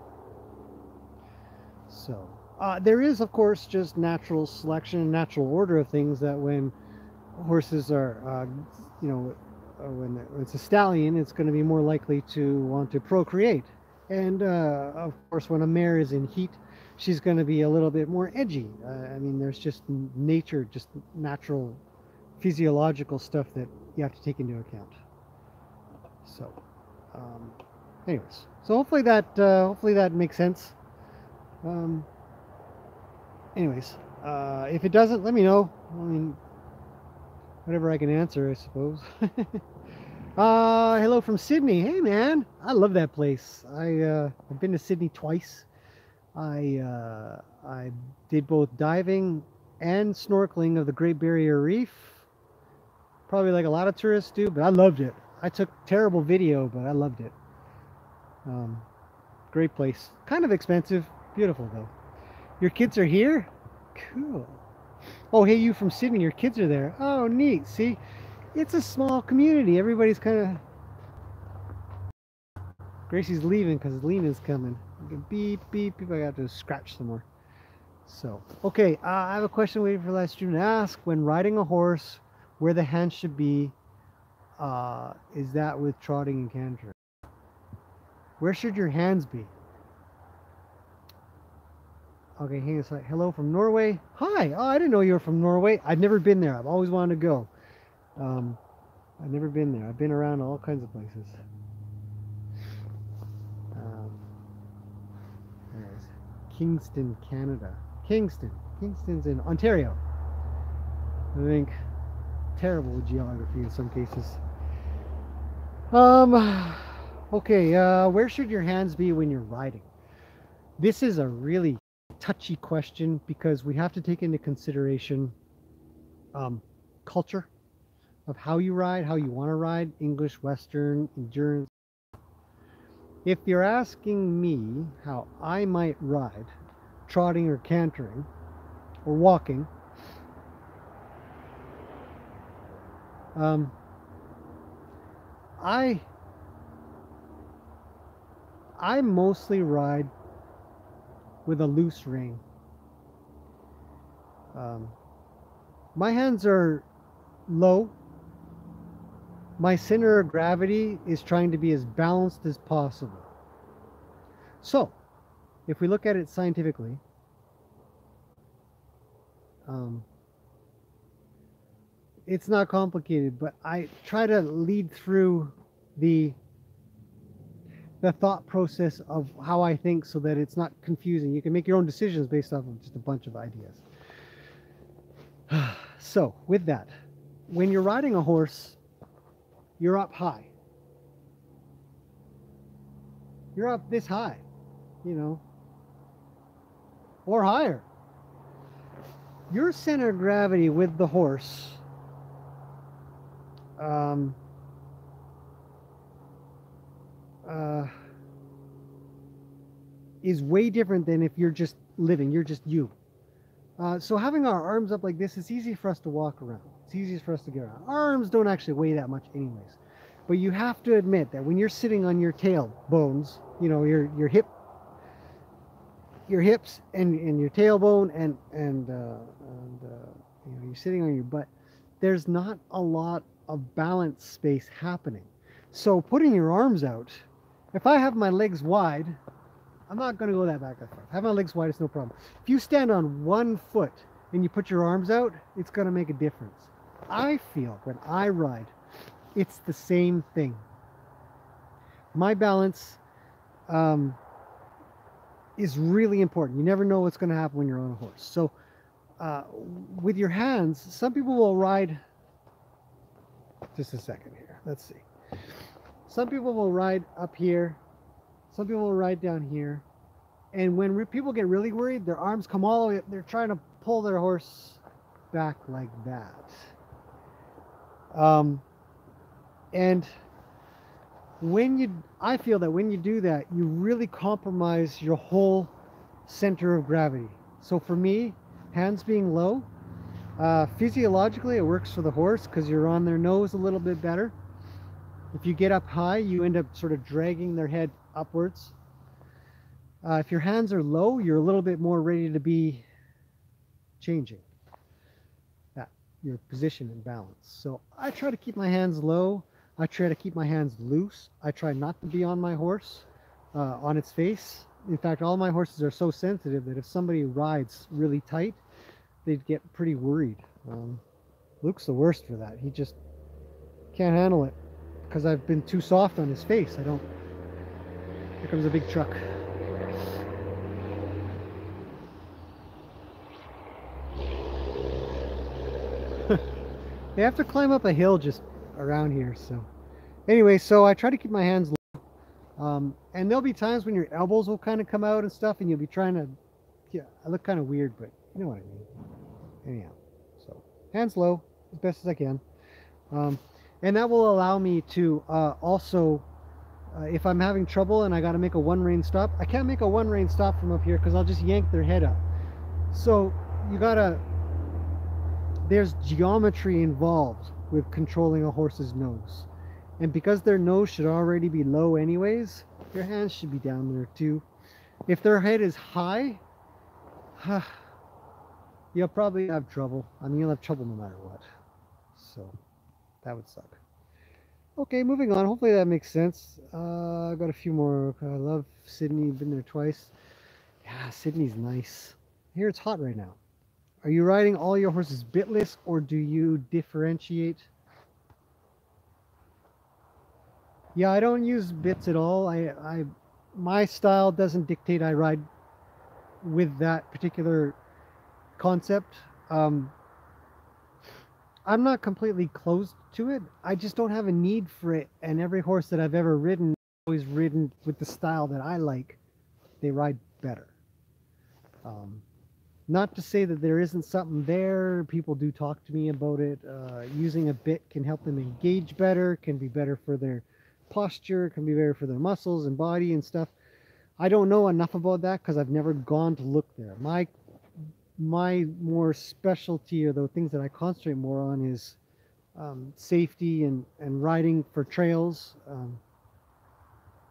So uh, there is, of course, just natural selection, and natural order of things that when horses are, uh, you know, when it's a stallion, it's going to be more likely to want to procreate. And uh, of course, when a mare is in heat, she's going to be a little bit more edgy. Uh, I mean, there's just nature, just natural physiological stuff that you have to take into account. So, um, anyways, so hopefully that uh, hopefully that makes sense. Um, anyways, uh, if it doesn't, let me know. I mean, whatever I can answer, I suppose. uh, hello from Sydney. Hey, man, I love that place. I uh, I've been to Sydney twice. I uh, I did both diving and snorkeling of the Great Barrier Reef. Probably like a lot of tourists do, but I loved it. I took terrible video, but I loved it. Um, great place. Kind of expensive. Beautiful though. Your kids are here? Cool. Oh, hey, you from Sydney, your kids are there. Oh, neat. See, it's a small community. Everybody's kind of... Gracie's leaving because Lena's coming. Beep, beep, beep. I got to scratch some more. So, okay, uh, I have a question waiting for the last student to ask. When riding a horse, where the hands should be, uh, is that with trotting and cantering? Where should your hands be? Okay, hang on a. Hello from Norway. Hi. Oh, I didn't know you were from Norway. I've never been there. I've always wanted to go. Um, I've never been there. I've been around all kinds of places. Um, Kingston, Canada. Kingston. Kingston's in Ontario. I think terrible geography in some cases. Um, okay, uh, where should your hands be when you're riding? This is a really touchy question because we have to take into consideration um, culture of how you ride, how you want to ride, English, Western, endurance. If you're asking me how I might ride, trotting or cantering, or walking, um, I I mostly ride with a loose rein. Um, my hands are low. My center of gravity is trying to be as balanced as possible. So, if we look at it scientifically, um, it's not complicated, but I try to lead through the the thought process of how I think so that it's not confusing. You can make your own decisions based off of just a bunch of ideas. so, with that, when you're riding a horse, you're up high. You're up this high, you know, or higher. Your center of gravity with the horse um, uh, is way different than if you're just living, you're just you. Uh, so having our arms up like this, it's easy for us to walk around. It's easy for us to get around. Arms don't actually weigh that much anyways. But you have to admit that when you're sitting on your tail bones, you know, your your hip your hips and, and your tailbone and and, uh, and uh, you know, you're sitting on your butt, there's not a lot of balance space happening. So putting your arms out if I have my legs wide, I'm not going to go that back and forth. Have my legs wide, it's no problem. If you stand on one foot and you put your arms out, it's going to make a difference. I feel when I ride, it's the same thing. My balance um, is really important. You never know what's going to happen when you're on a horse. So uh, with your hands, some people will ride just a second here. Let's see. Some people will ride up here. Some people will ride down here. And when people get really worried, their arms come all the way up. They're trying to pull their horse back like that. Um, and when you, I feel that when you do that, you really compromise your whole center of gravity. So for me, hands being low, uh, physiologically, it works for the horse because you're on their nose a little bit better. If you get up high, you end up sort of dragging their head upwards. Uh, if your hands are low, you're a little bit more ready to be changing that your position and balance. So I try to keep my hands low. I try to keep my hands loose. I try not to be on my horse, uh, on its face. In fact, all my horses are so sensitive that if somebody rides really tight, they'd get pretty worried. Um, Luke's the worst for that. He just can't handle it because I've been too soft on his face. I don't. Here comes a big truck. they have to climb up a hill just around here. So, anyway, so I try to keep my hands low. Um, and there'll be times when your elbows will kind of come out and stuff, and you'll be trying to. Yeah, I look kind of weird, but you know what I mean. Anyhow, so hands low as best as I can. Um, and that will allow me to uh, also, uh, if I'm having trouble and I got to make a one rein stop, I can't make a one rein stop from up here because I'll just yank their head up. So you gotta, there's geometry involved with controlling a horse's nose. And because their nose should already be low anyways, their hands should be down there too. If their head is high, you'll probably have trouble. I mean, you'll have trouble no matter what. So that would suck. Okay, moving on. Hopefully that makes sense. Uh, I got a few more. I love Sydney. Been there twice. Yeah, Sydney's nice. Here it's hot right now. Are you riding all your horses bitless or do you differentiate? Yeah, I don't use bits at all. I, I, my style doesn't dictate I ride with that particular concept. Um, I'm not completely closed to it. I just don't have a need for it. And every horse that I've ever ridden, always ridden with the style that I like, they ride better. Um, not to say that there isn't something there. People do talk to me about it. Uh, using a bit can help them engage better, can be better for their posture, can be better for their muscles and body and stuff. I don't know enough about that because I've never gone to look there. My my more specialty or the things that I concentrate more on is um, safety and, and riding for trails, um,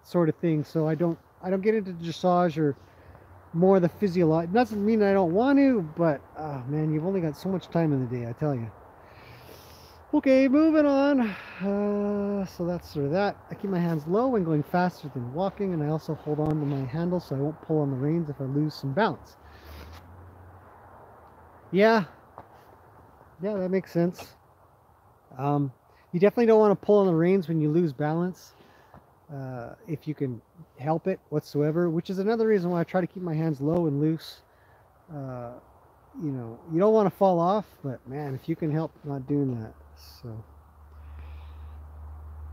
sort of thing. So I don't I don't get into dressage or more of the physiology. Doesn't mean I don't want to, but oh man, you've only got so much time in the day, I tell you. Okay, moving on. Uh, so that's sort of that. I keep my hands low when going faster than walking, and I also hold on to my handle so I won't pull on the reins if I lose some balance. Yeah, yeah, that makes sense. Um, you definitely don't want to pull on the reins when you lose balance, uh, if you can help it whatsoever, which is another reason why I try to keep my hands low and loose. Uh, you know, you don't want to fall off, but man, if you can help not doing that, so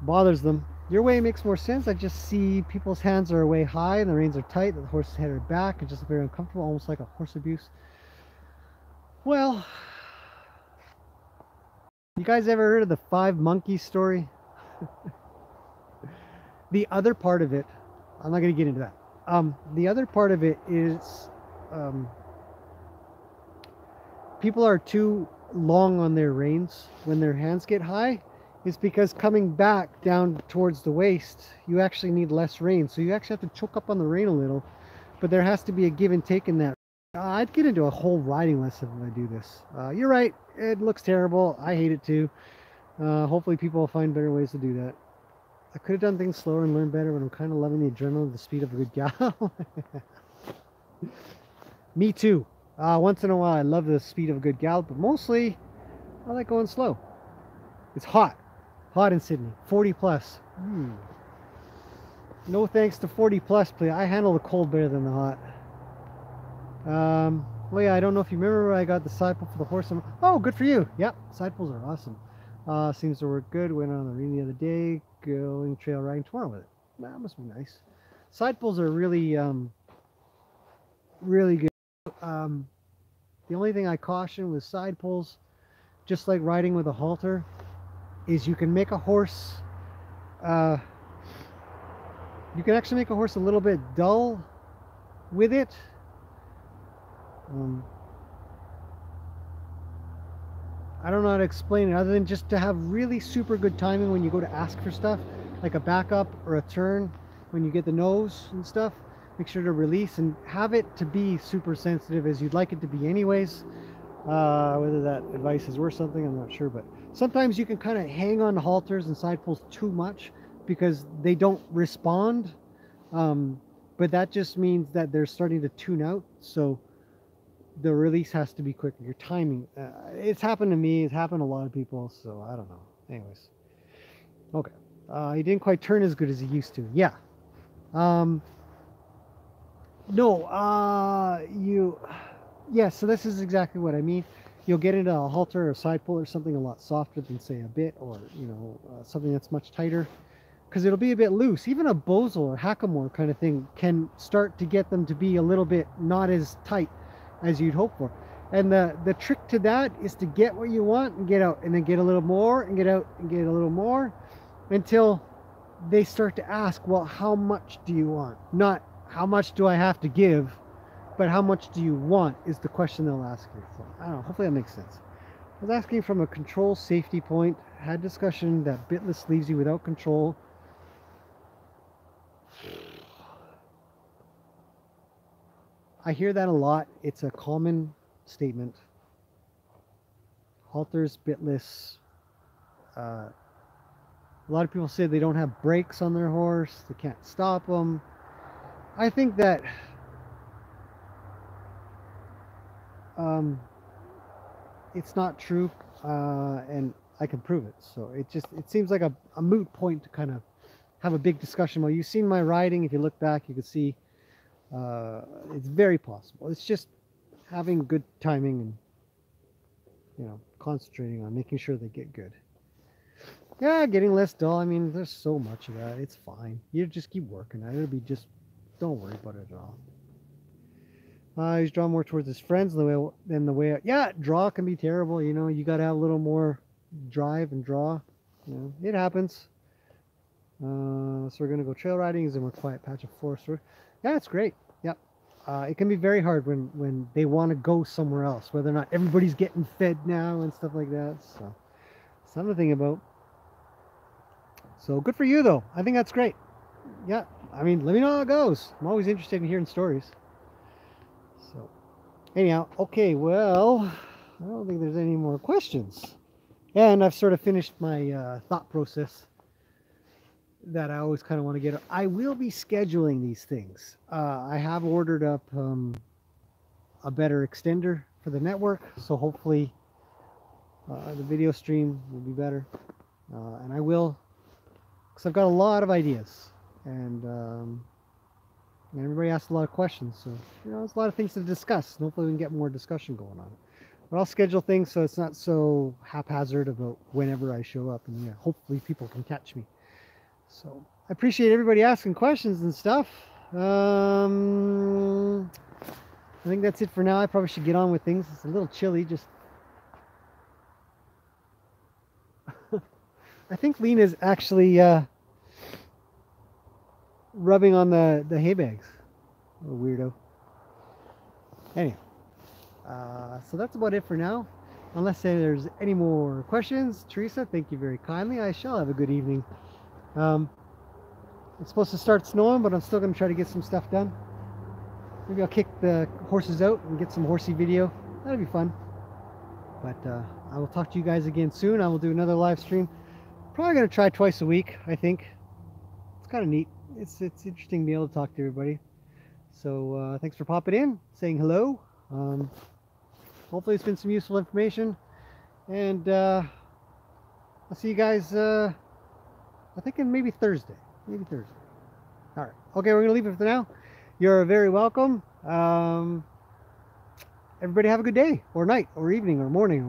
bothers them. Your way makes more sense. I just see people's hands are way high and the reins are tight, and the horse's head are back, and just very uncomfortable, almost like a horse abuse. Well, you guys ever heard of the five monkeys story? the other part of it, I'm not going to get into that. Um, the other part of it is um, people are too long on their reins when their hands get high. It's because coming back down towards the waist, you actually need less rein. So you actually have to choke up on the rein a little, but there has to be a give and take in that. Uh, I'd get into a whole riding lesson when I do this. Uh, you're right. It looks terrible. I hate it too. Uh, hopefully people will find better ways to do that. I could have done things slower and learned better, but I'm kind of loving the adrenaline, the speed of a good gal. Me too. Uh, once in a while, I love the speed of a good gallop, but mostly I like going slow. It's hot. Hot in Sydney. 40 plus. Hmm. No thanks to 40 plus, please. I handle the cold better than the hot. Um, well, yeah, I don't know if you remember I got the side pull for the horse. Oh, good for you. Yep, side pulls are awesome. Uh, seems to work good. Went on the ring the other day. Going trail riding tomorrow with it. That must be nice. Side pulls are really, um, really good. Um, the only thing I caution with side pulls, just like riding with a halter, is you can make a horse, uh, you can actually make a horse a little bit dull with it. Um, I don't know how to explain it other than just to have really super good timing when you go to ask for stuff, like a backup or a turn when you get the nose and stuff. Make sure to release and have it to be super sensitive as you'd like it to be anyways. Uh, whether that advice is worth something, I'm not sure, but sometimes you can kind of hang on halters and side pulls too much because they don't respond. Um, but that just means that they're starting to tune out. So the release has to be quicker. Your timing. Uh, it's happened to me. It's happened to a lot of people. So I don't know. Anyways. Okay. Uh, he didn't quite turn as good as he used to. Yeah. Um, no. Uh, you. Yeah. So this is exactly what I mean. You'll get into a halter or a side pull or something a lot softer than say a bit or you know uh, something that's much tighter because it'll be a bit loose. Even a Bosal or Hackamore kind of thing can start to get them to be a little bit not as tight as you'd hope for. And the, the trick to that is to get what you want and get out and then get a little more and get out and get a little more until they start to ask, well, how much do you want? Not how much do I have to give, but how much do you want is the question they'll ask you. So I don't know, hopefully that makes sense. I was asking from a control safety point, had discussion that bitless leaves you without control. I hear that a lot. It's a common statement. Halters, bitless. Uh, a lot of people say they don't have brakes on their horse. They can't stop them. I think that um, it's not true, uh, and I can prove it. So it just it seems like a, a moot point to kind of have a big discussion. Well, you've seen my riding. If you look back, you can see uh, it's very possible. It's just having good timing and you know concentrating on making sure they get good. Yeah, getting less dull. I mean, there's so much of that. It's fine. You just keep working at it. It'll be just don't worry about it at all. Uh, he's drawn more towards his friends than the way than the way. Yeah, draw can be terrible. You know, you got to have a little more drive and draw. You know, it happens. Uh, so we're gonna go trail riding. Is in a quiet patch of forest. Yeah, it's great. Yep. Uh, it can be very hard when when they want to go somewhere else, whether or not everybody's getting fed now and stuff like that. So something to think about. So good for you though. I think that's great. Yeah. I mean, let me know how it goes. I'm always interested in hearing stories. So anyhow, okay. Well, I don't think there's any more questions. And I've sort of finished my uh, thought process that I always kind of want to get. I will be scheduling these things. Uh, I have ordered up um, a better extender for the network, so hopefully uh, the video stream will be better. Uh, and I will, because I've got a lot of ideas, and, um, and everybody asked a lot of questions, so you know, there's a lot of things to discuss. And hopefully, we can get more discussion going on. But I'll schedule things so it's not so haphazard about whenever I show up, and yeah, hopefully people can catch me. So I appreciate everybody asking questions and stuff. Um, I think that's it for now. I probably should get on with things. It's a little chilly. Just I think Lena's actually uh, rubbing on the the hay bags. Weirdo. Anyway, uh, so that's about it for now. Unless there's any more questions, Teresa, thank you very kindly. I shall have a good evening. Um, it's supposed to start snowing, but I'm still going to try to get some stuff done. Maybe I'll kick the horses out and get some horsey video. That'll be fun. But uh, I will talk to you guys again soon. I will do another live stream. Probably going to try twice a week, I think. It's kind of neat. It's, it's interesting being able to talk to everybody. So uh, thanks for popping in, saying hello. Um, hopefully it's been some useful information. And uh, I'll see you guys... Uh, I think maybe Thursday. Maybe Thursday. All right. Okay, we're going to leave it for now. You're very welcome. Um, everybody have a good day or night or evening or morning.